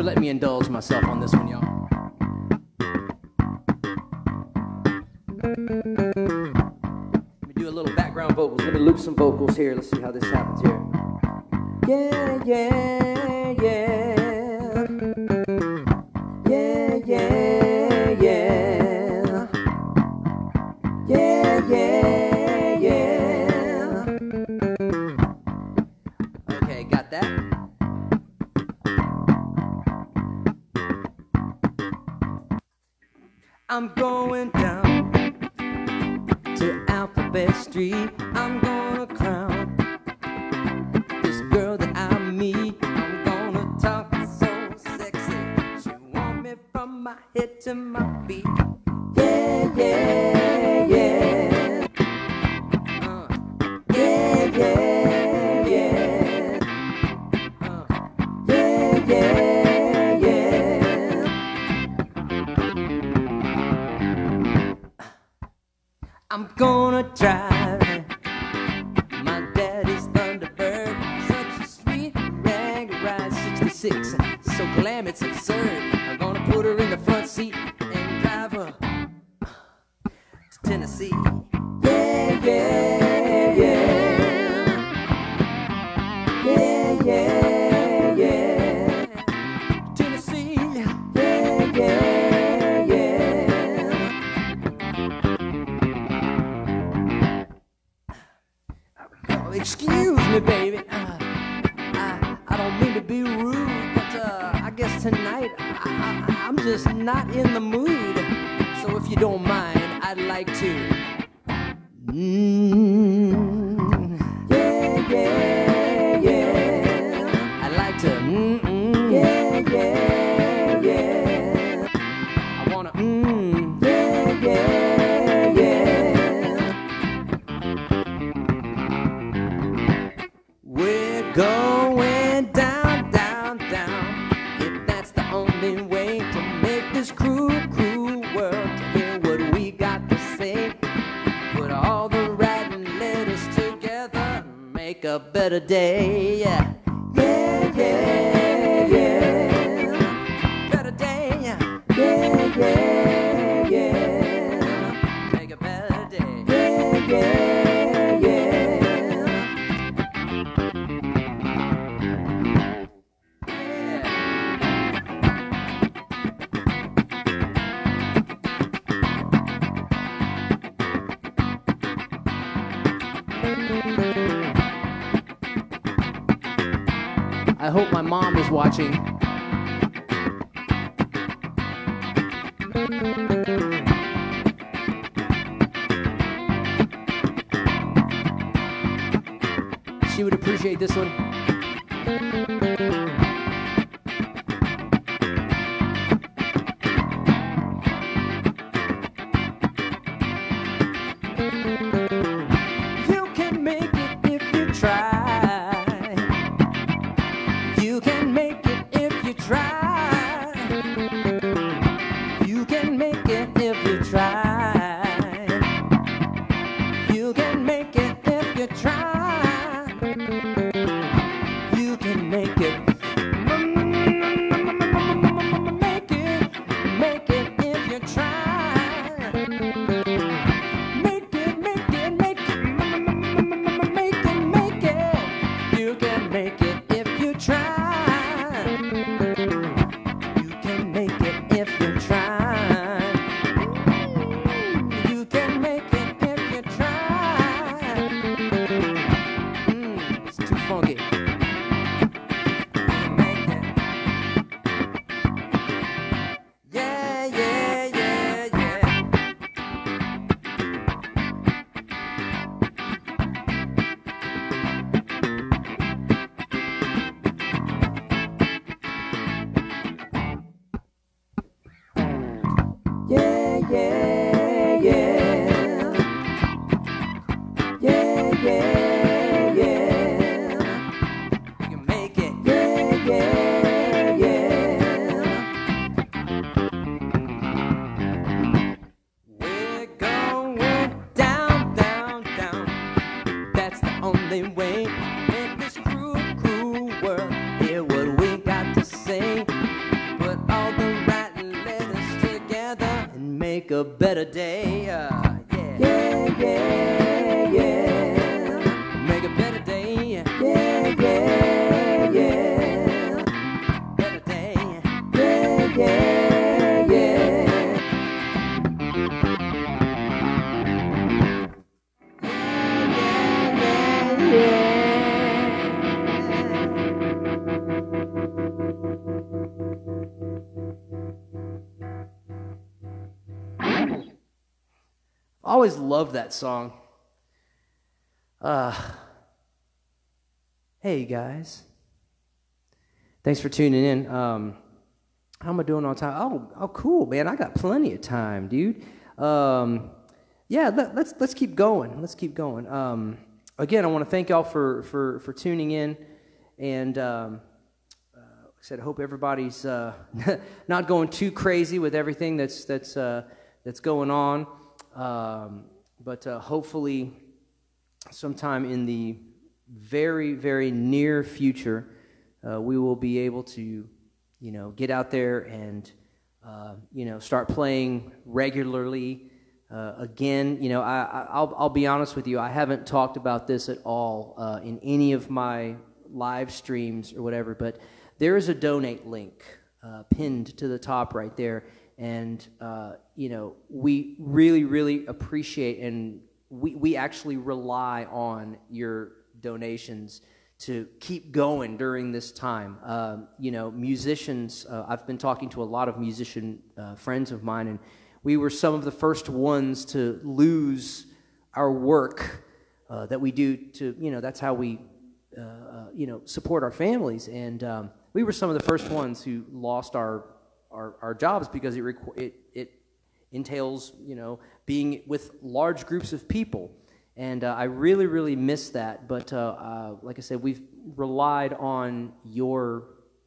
For letting me indulge myself on this one, y'all. Let me do a little background vocals. Let me loop some vocals here. Let's see how this happens here. Yeah, yeah, I'm gonna drive my daddy's Thunderbird. Such a sweet rag ride 66. So glam, it's absurd. Make a better day. Uh, yeah. yeah, yeah. Always loved that song. Uh, hey guys, thanks for tuning in. Um, how am I doing on time? Oh, oh, cool, man. I got plenty of time, dude. Um, yeah, let, let's let's keep going. Let's keep going. Um, again, I want to thank y'all for for for tuning in, and um, uh, like I said, I hope everybody's uh, not going too crazy with everything that's that's uh, that's going on. Um, but uh, hopefully, sometime in the very very near future, uh, we will be able to, you know, get out there and uh, you know start playing regularly. Uh, again, you know, I, I, I'll, I'll be honest with you. I haven't talked about this at all uh, in any of my live streams or whatever, but there is a donate link uh, pinned to the top right there, and uh, you know, we really, really appreciate and we we actually rely on your donations to keep going during this time. Uh, you know, musicians, uh, I've been talking to a lot of musician uh, friends of mine, and we were some of the first ones to lose our work uh, that we do to, you know, that's how we, uh, uh, you know, support our families. And um, we were some of the first ones who lost our, our, our jobs because it, requ- it, it entails, you know, being with large groups of people. And uh, I really, really miss that. But uh, uh, like I said, we've relied on your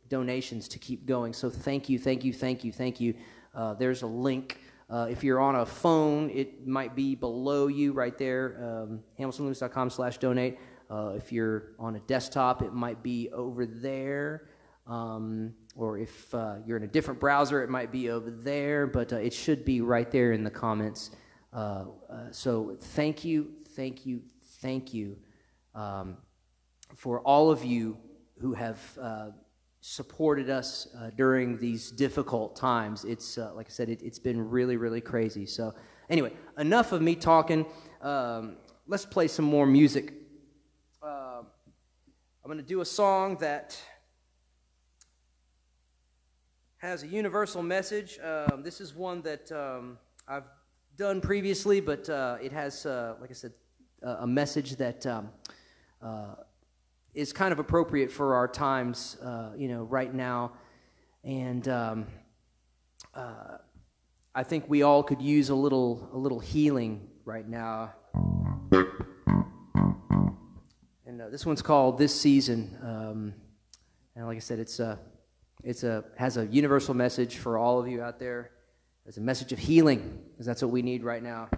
donations to keep going. So thank you, thank you, thank you, thank you. Uh, there's a link. Uh, if you're on a phone, it might be below you right there, um, hamiltonloomis.com slash donate. Uh, if you're on a desktop, it might be over there. Um, or if you're in a different browser, it might be over there. But it should be right there in the comments. so thank you, thank you, thank you um, for all of you who have uh, supported us uh, during these difficult times. It's, uh, like I said, it, has been really, really crazy. So, anyway, enough of me talking. Um, let's play some more music. I'm going to do a song that has a universal message. Um, this is one that um, I've done previously, but uh, it has, uh, like I said, a message that um, uh, is kind of appropriate for our times, uh, you know, right now. And um, uh, I think we all could use a little, a little healing right now. And uh, this one's called "This Season," um, and like I said, it's a, it's a has a universal message for all of you out there. It's a message of healing, because that's what we need right now.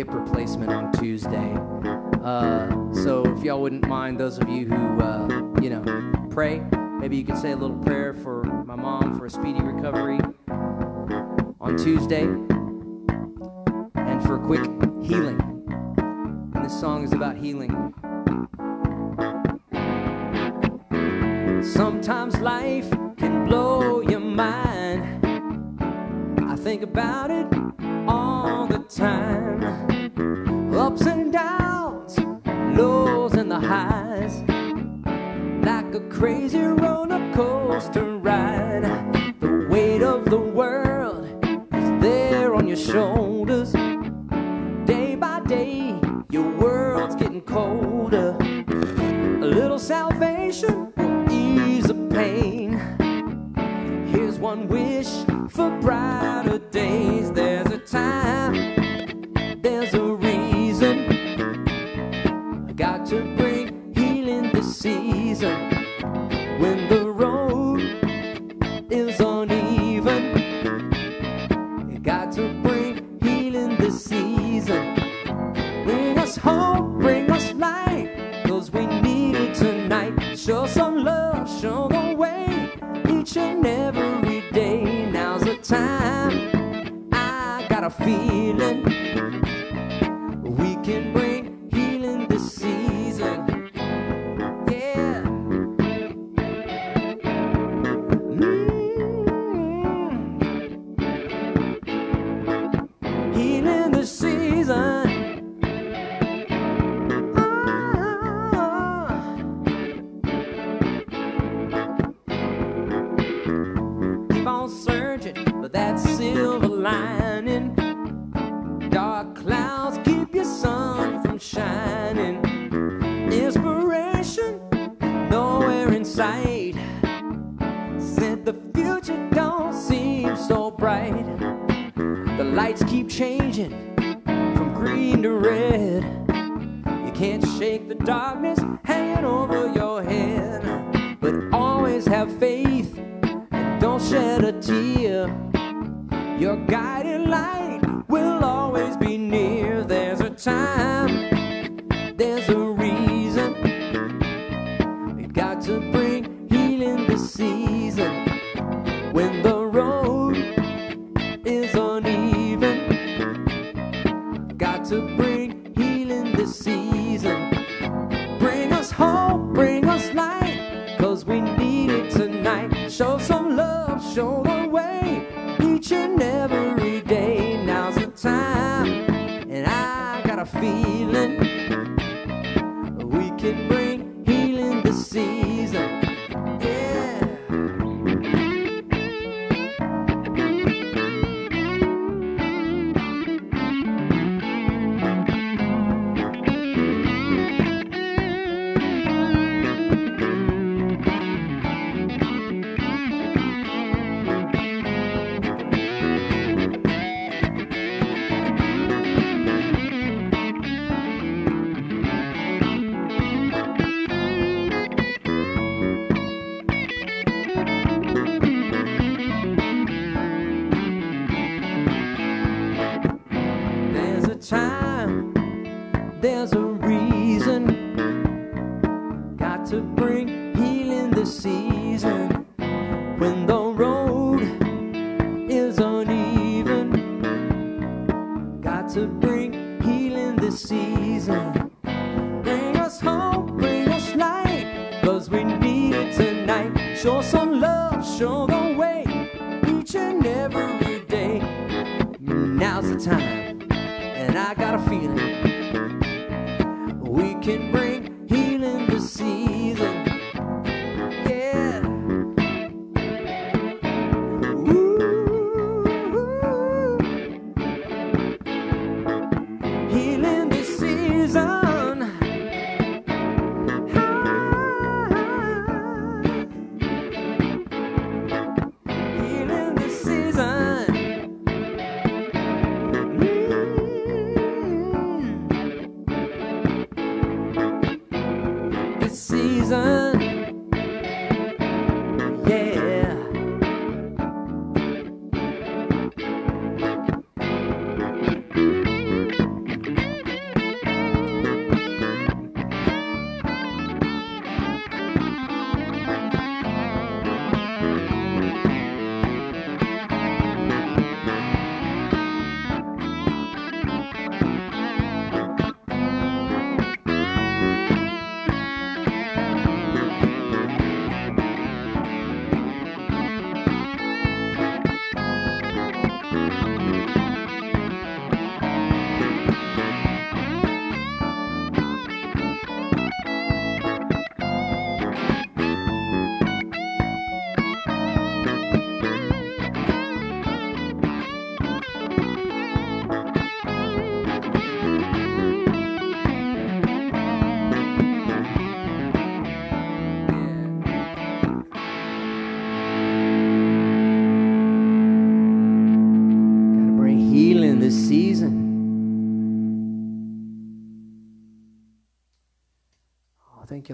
Hip replacement on Tuesday. Uh, so if y'all wouldn't mind, those of you who, uh, you know, pray, maybe you could say a little prayer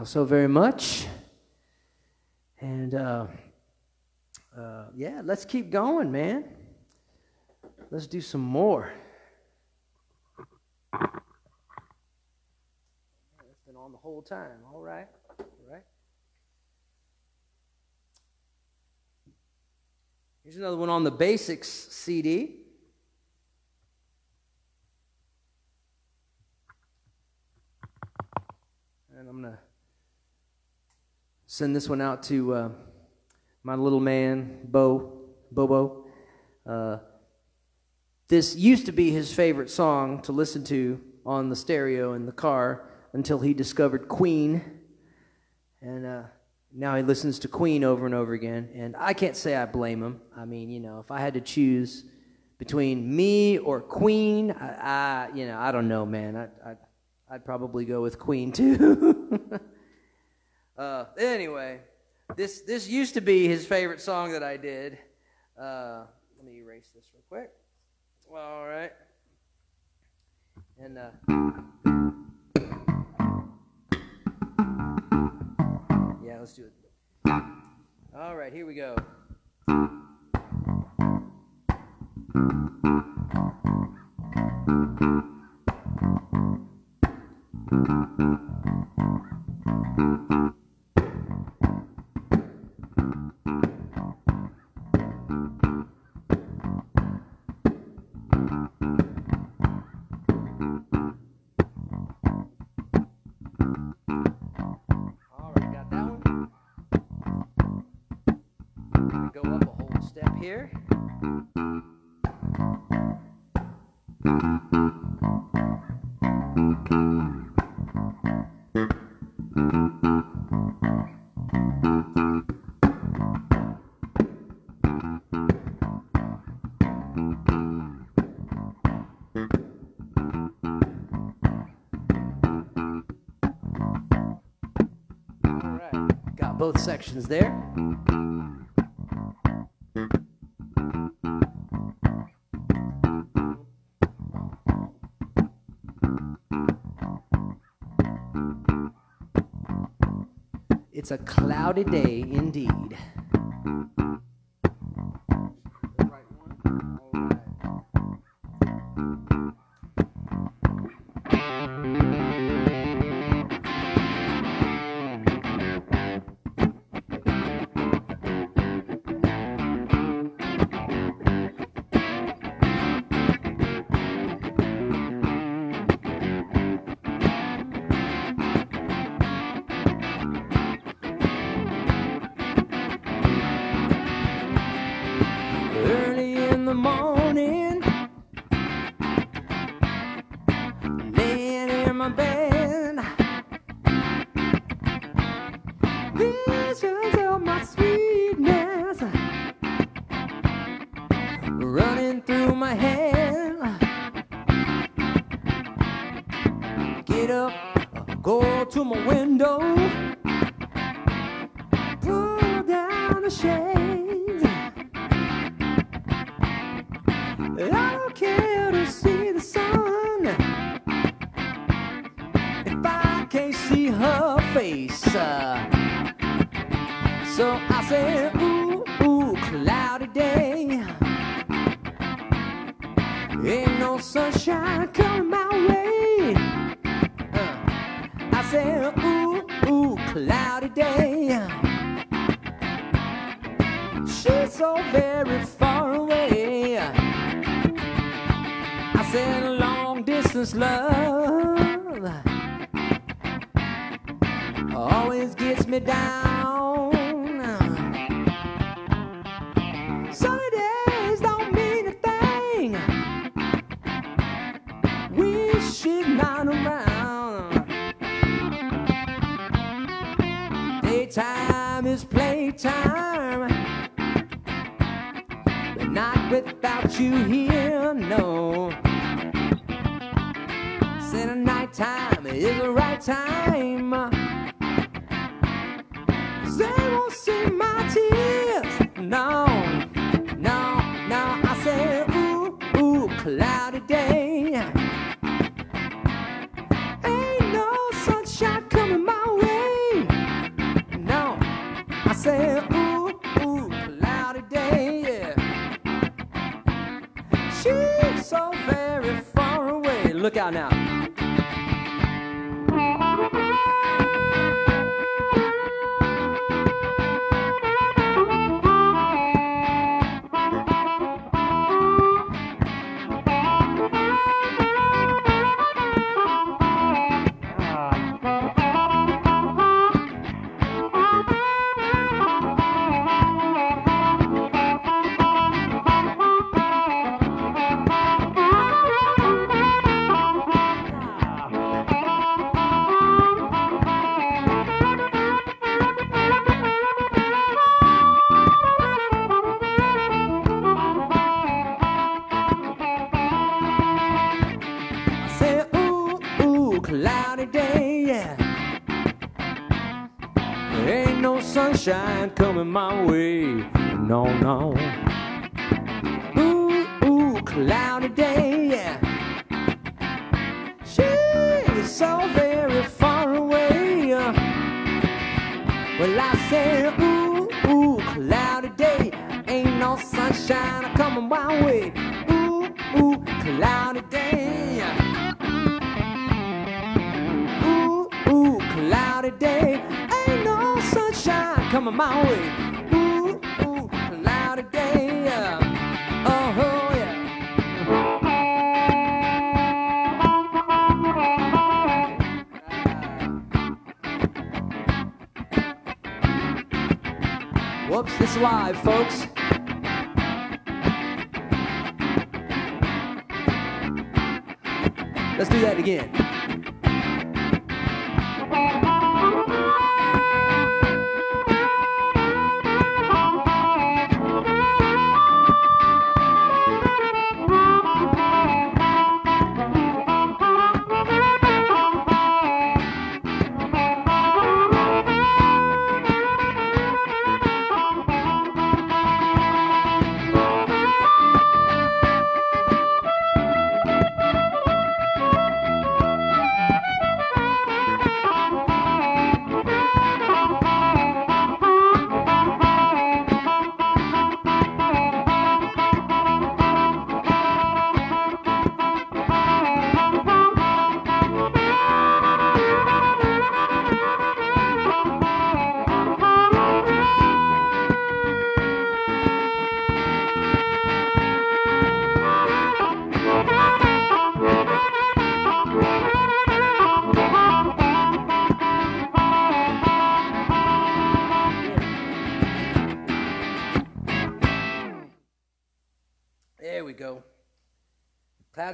so very much. And uh, uh, yeah, let's keep going, man. Let's do some more. It's been on the whole time. All right. All right. Here's another one on the Basics CD. And I'm going to send this one out to uh, my little man, Bo, Bobo. Uh, this used to be his favorite song to listen to on the stereo in the car until he discovered Queen. And uh, now he listens to Queen over and over again. And I can't say I blame him. I mean, you know, if I had to choose between me or Queen, I, I you know, I don't know, man. I, I, I'd probably go with Queen too. Uh, anyway, this this used to be his favorite song that I did. Uh, let me erase this real quick. All right. And. Uh, yeah, let's do it. All right, here we go. both sections there. It's a cloudy day indeed.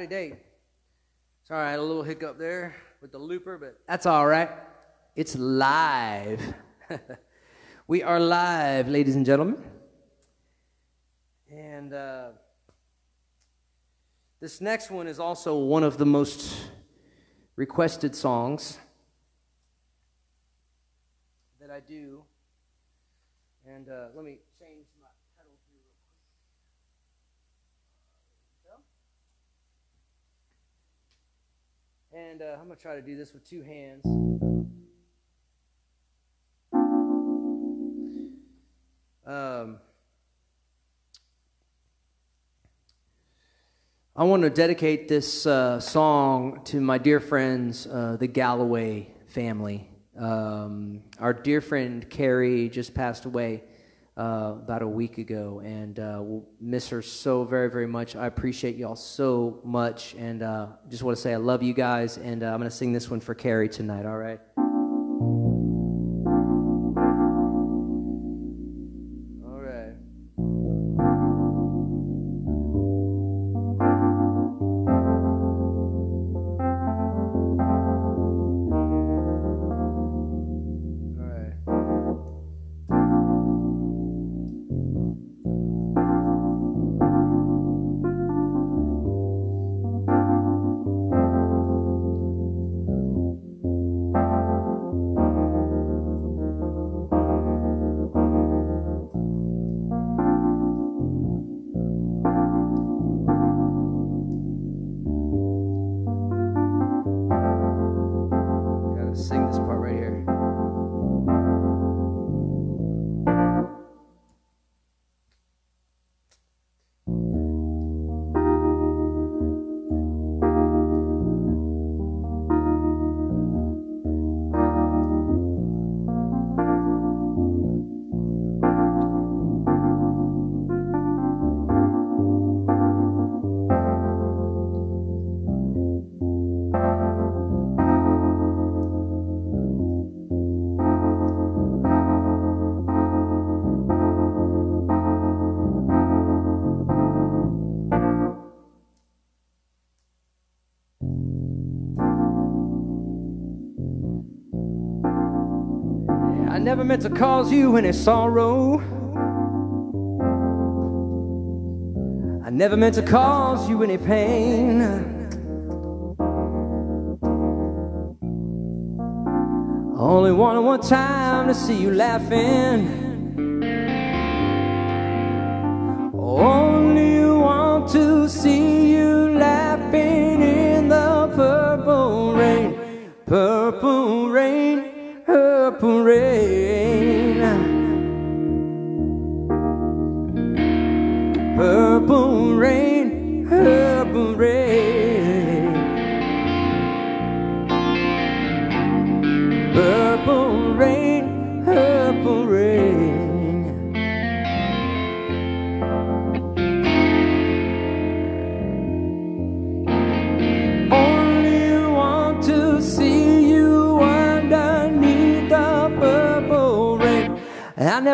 Cloudy day. Sorry, I had a little hiccup there with the looper, but that's all right. It's live. we are live, ladies and gentlemen. And uh, this next one is also one of the most requested songs that I do. And uh, let me change my pedal here real quick. And uh, I'm going to try to do this with two hands. Um, I want to dedicate this uh, song to my dear friends, uh, the Galloway family. Um, our dear friend Carrie just passed away uh, about a week ago, and uh, we'll miss her so very, very much. I appreciate y'all so much, and uh, just want to say I love you guys, and uh, I'm going to sing this one for Carrie tonight, all right? Never meant to cause you any sorrow. I never meant to cause you any pain. Only wanted one time to see you laughing. Only want to see you laughing in the purple rain, purple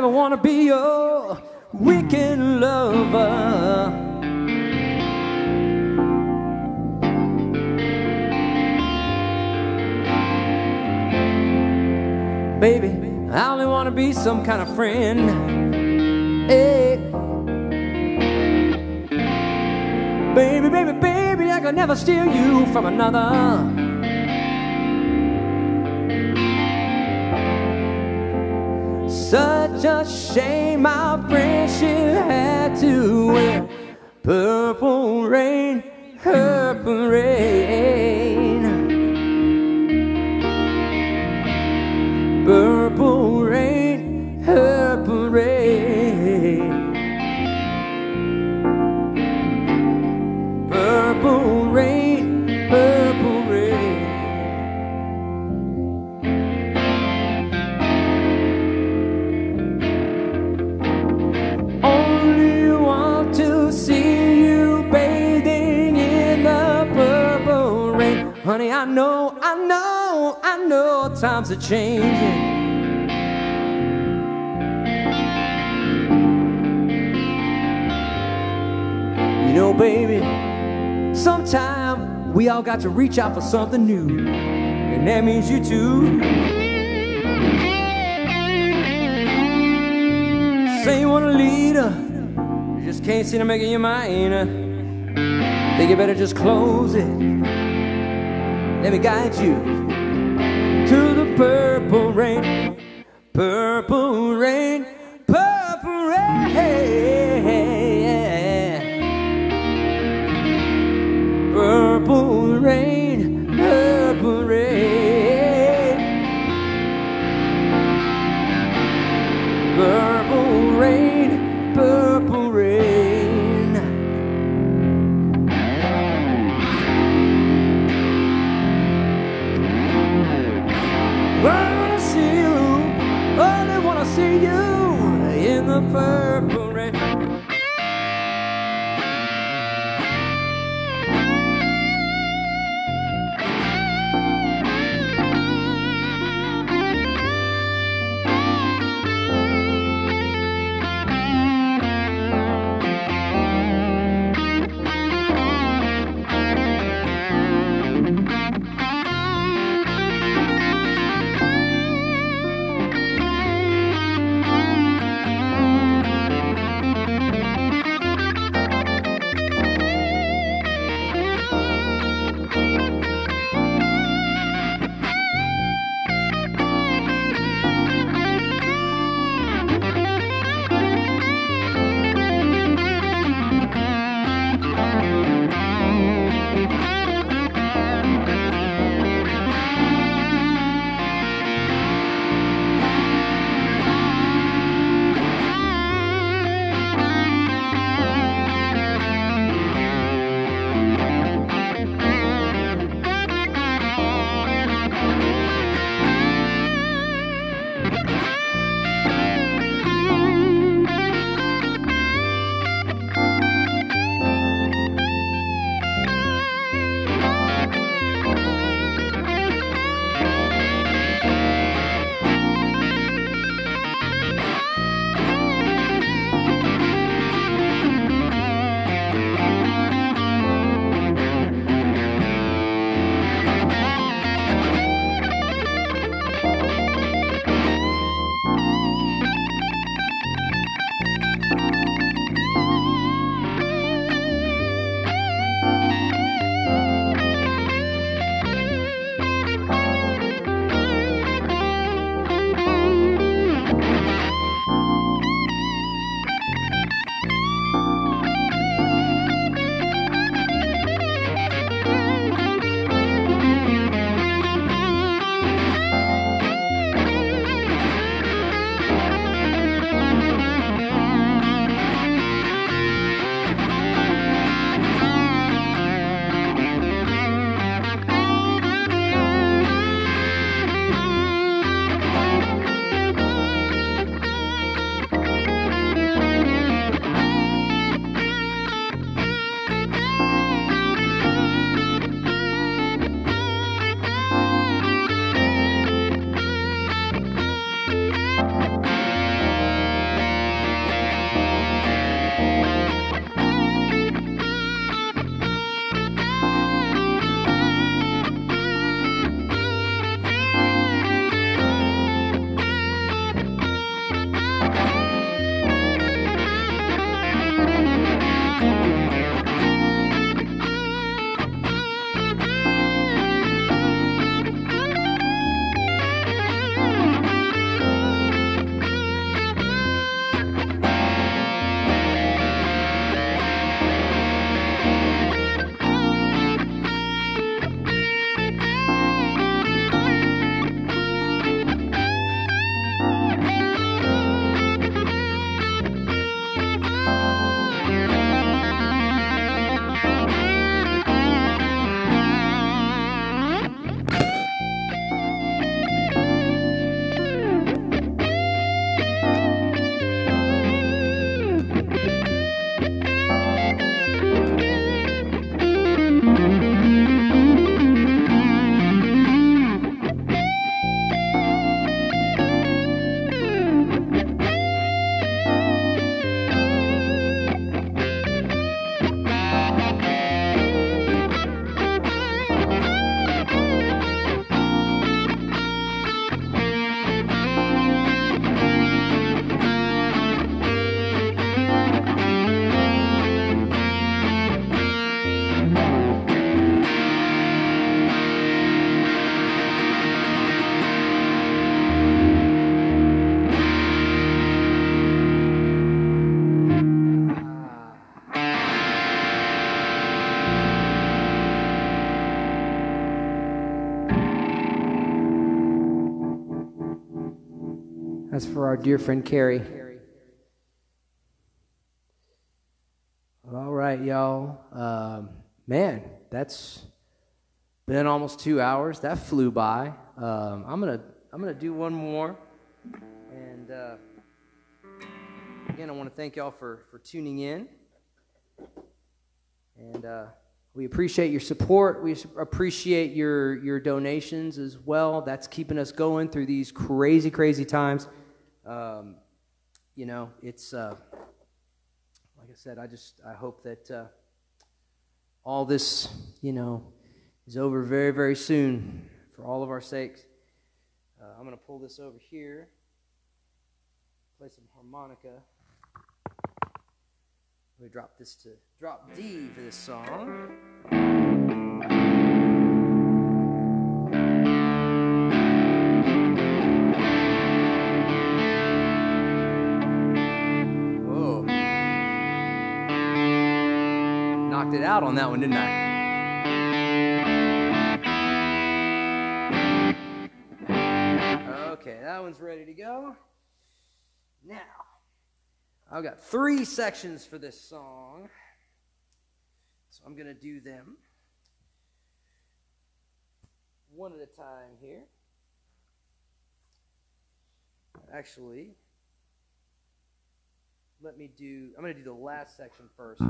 never want to be your wicked lover. Baby, I only want to be some kind of friend. Hey. Baby, baby, baby, I could never steal you from another. Such a shame our friendship had to end. Purple rain, purple rain. Times are changing. You know, baby, sometime we all got to reach out for something new. And that means you too. Say you want a leader, you just can't seem to make it your mind. Think you better just close it. Let me guide you purple rain, purple rain, purple rain. For our dear friend Carrie. All right, y'all. Um, man, that's been almost two hours. That flew by. Um, I'm gonna I'm gonna do one more, and uh, again, I want to thank y'all for for tuning in, and uh, we appreciate your support. We appreciate your your donations as well. That's keeping us going through these crazy crazy times. Um, you know, it's. Uh, like I said, I just I hope that uh, all this, you know, is over very very soon for all of our sakes. Uh, I'm going to pull this over here, play some harmonica. We drop this to drop D for this song. It out on that one, didn't I? Okay, that one's ready to go. Now, I've got three sections for this song, so I'm going to do them one at a time here. Actually, let me do, I'm going to do the last section first.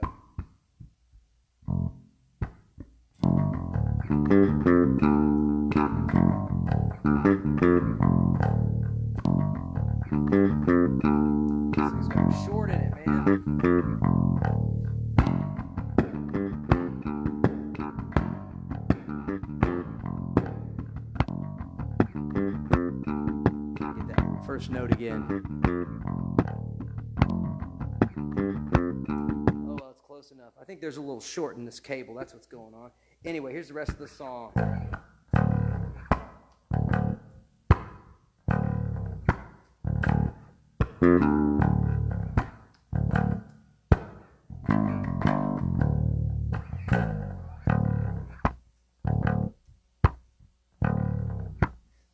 Go. Short in it, man. Get that first note again. I think there's a little short in this cable. That's what's going on. Anyway, here's the rest of the song.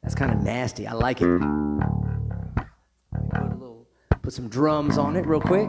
That's kind of nasty. I like it. Put little, put some drums on it real quick.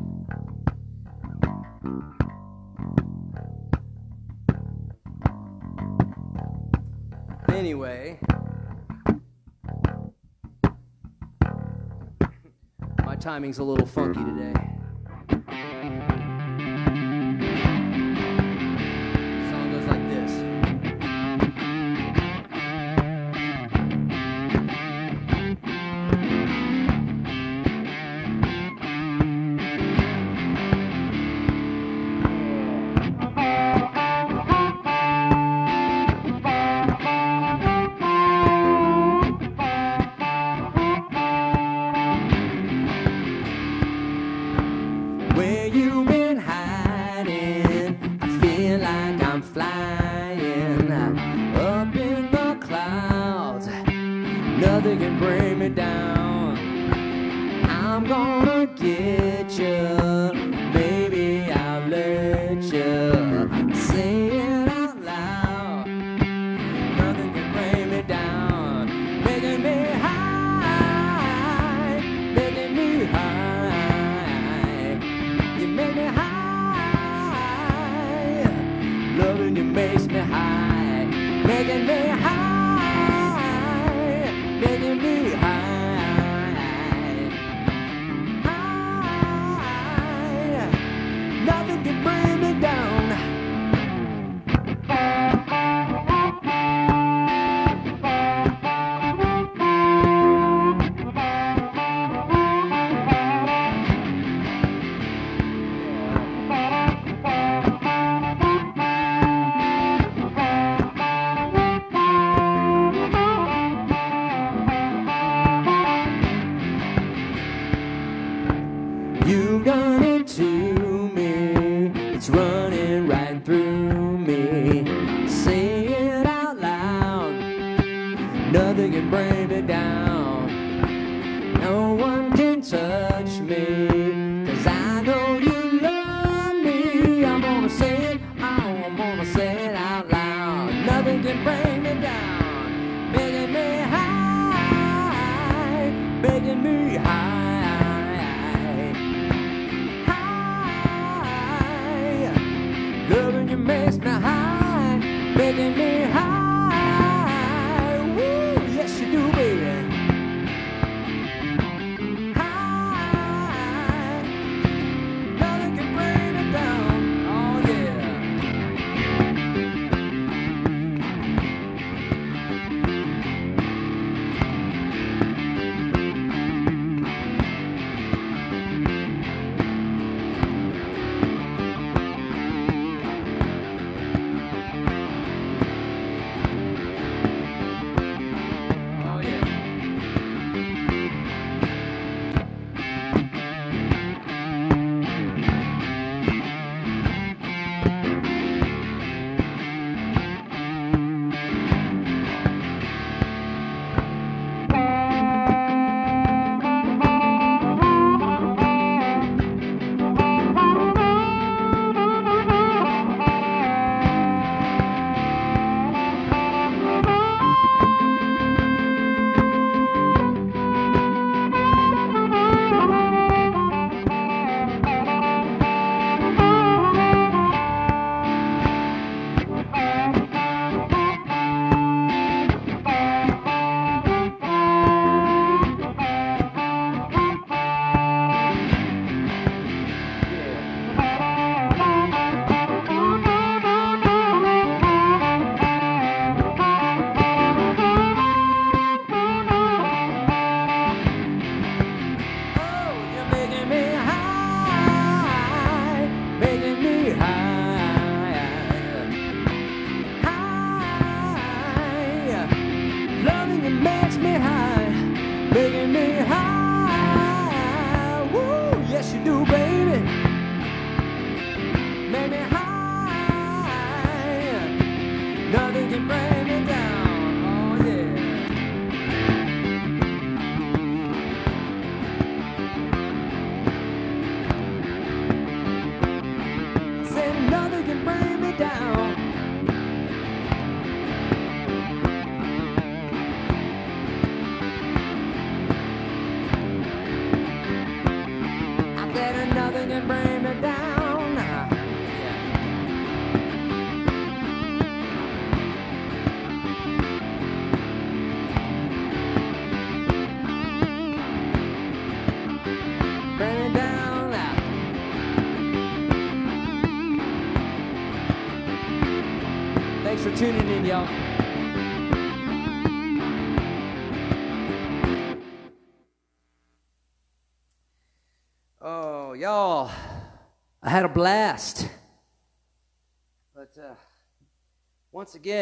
Anyway, my timing's a little funky today.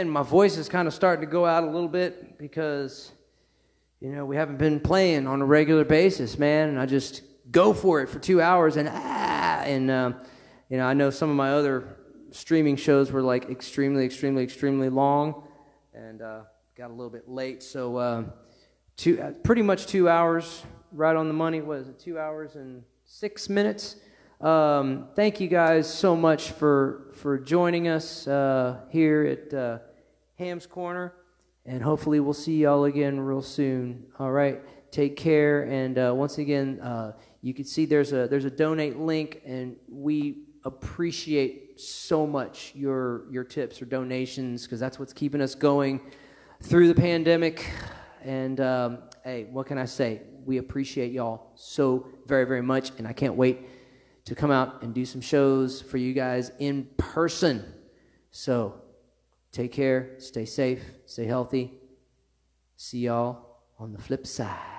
My voice is kind of starting to go out a little bit because, you know, we haven't been playing on a regular basis, man. And I just go for it for two hours and ah, and um, you know, I know some of my other streaming shows were like extremely, extremely, extremely long, and uh, got a little bit late. So, uh, two, uh, pretty much two hours, right on the money. What is it? Two hours and six minutes. Um, thank you guys so much for for joining us uh, here at uh, Ham's Corner, and hopefully we'll see y'all again real soon. All right, take care, and uh, once again, uh, you can see there's a there's a donate link, and we appreciate so much your your tips or donations because that's what's keeping us going through the pandemic. And um, hey, what can I say? We appreciate y'all so very very much, and I can't wait to come out and do some shows for you guys in person. So take care, stay safe, stay healthy. See y'all on the flip side.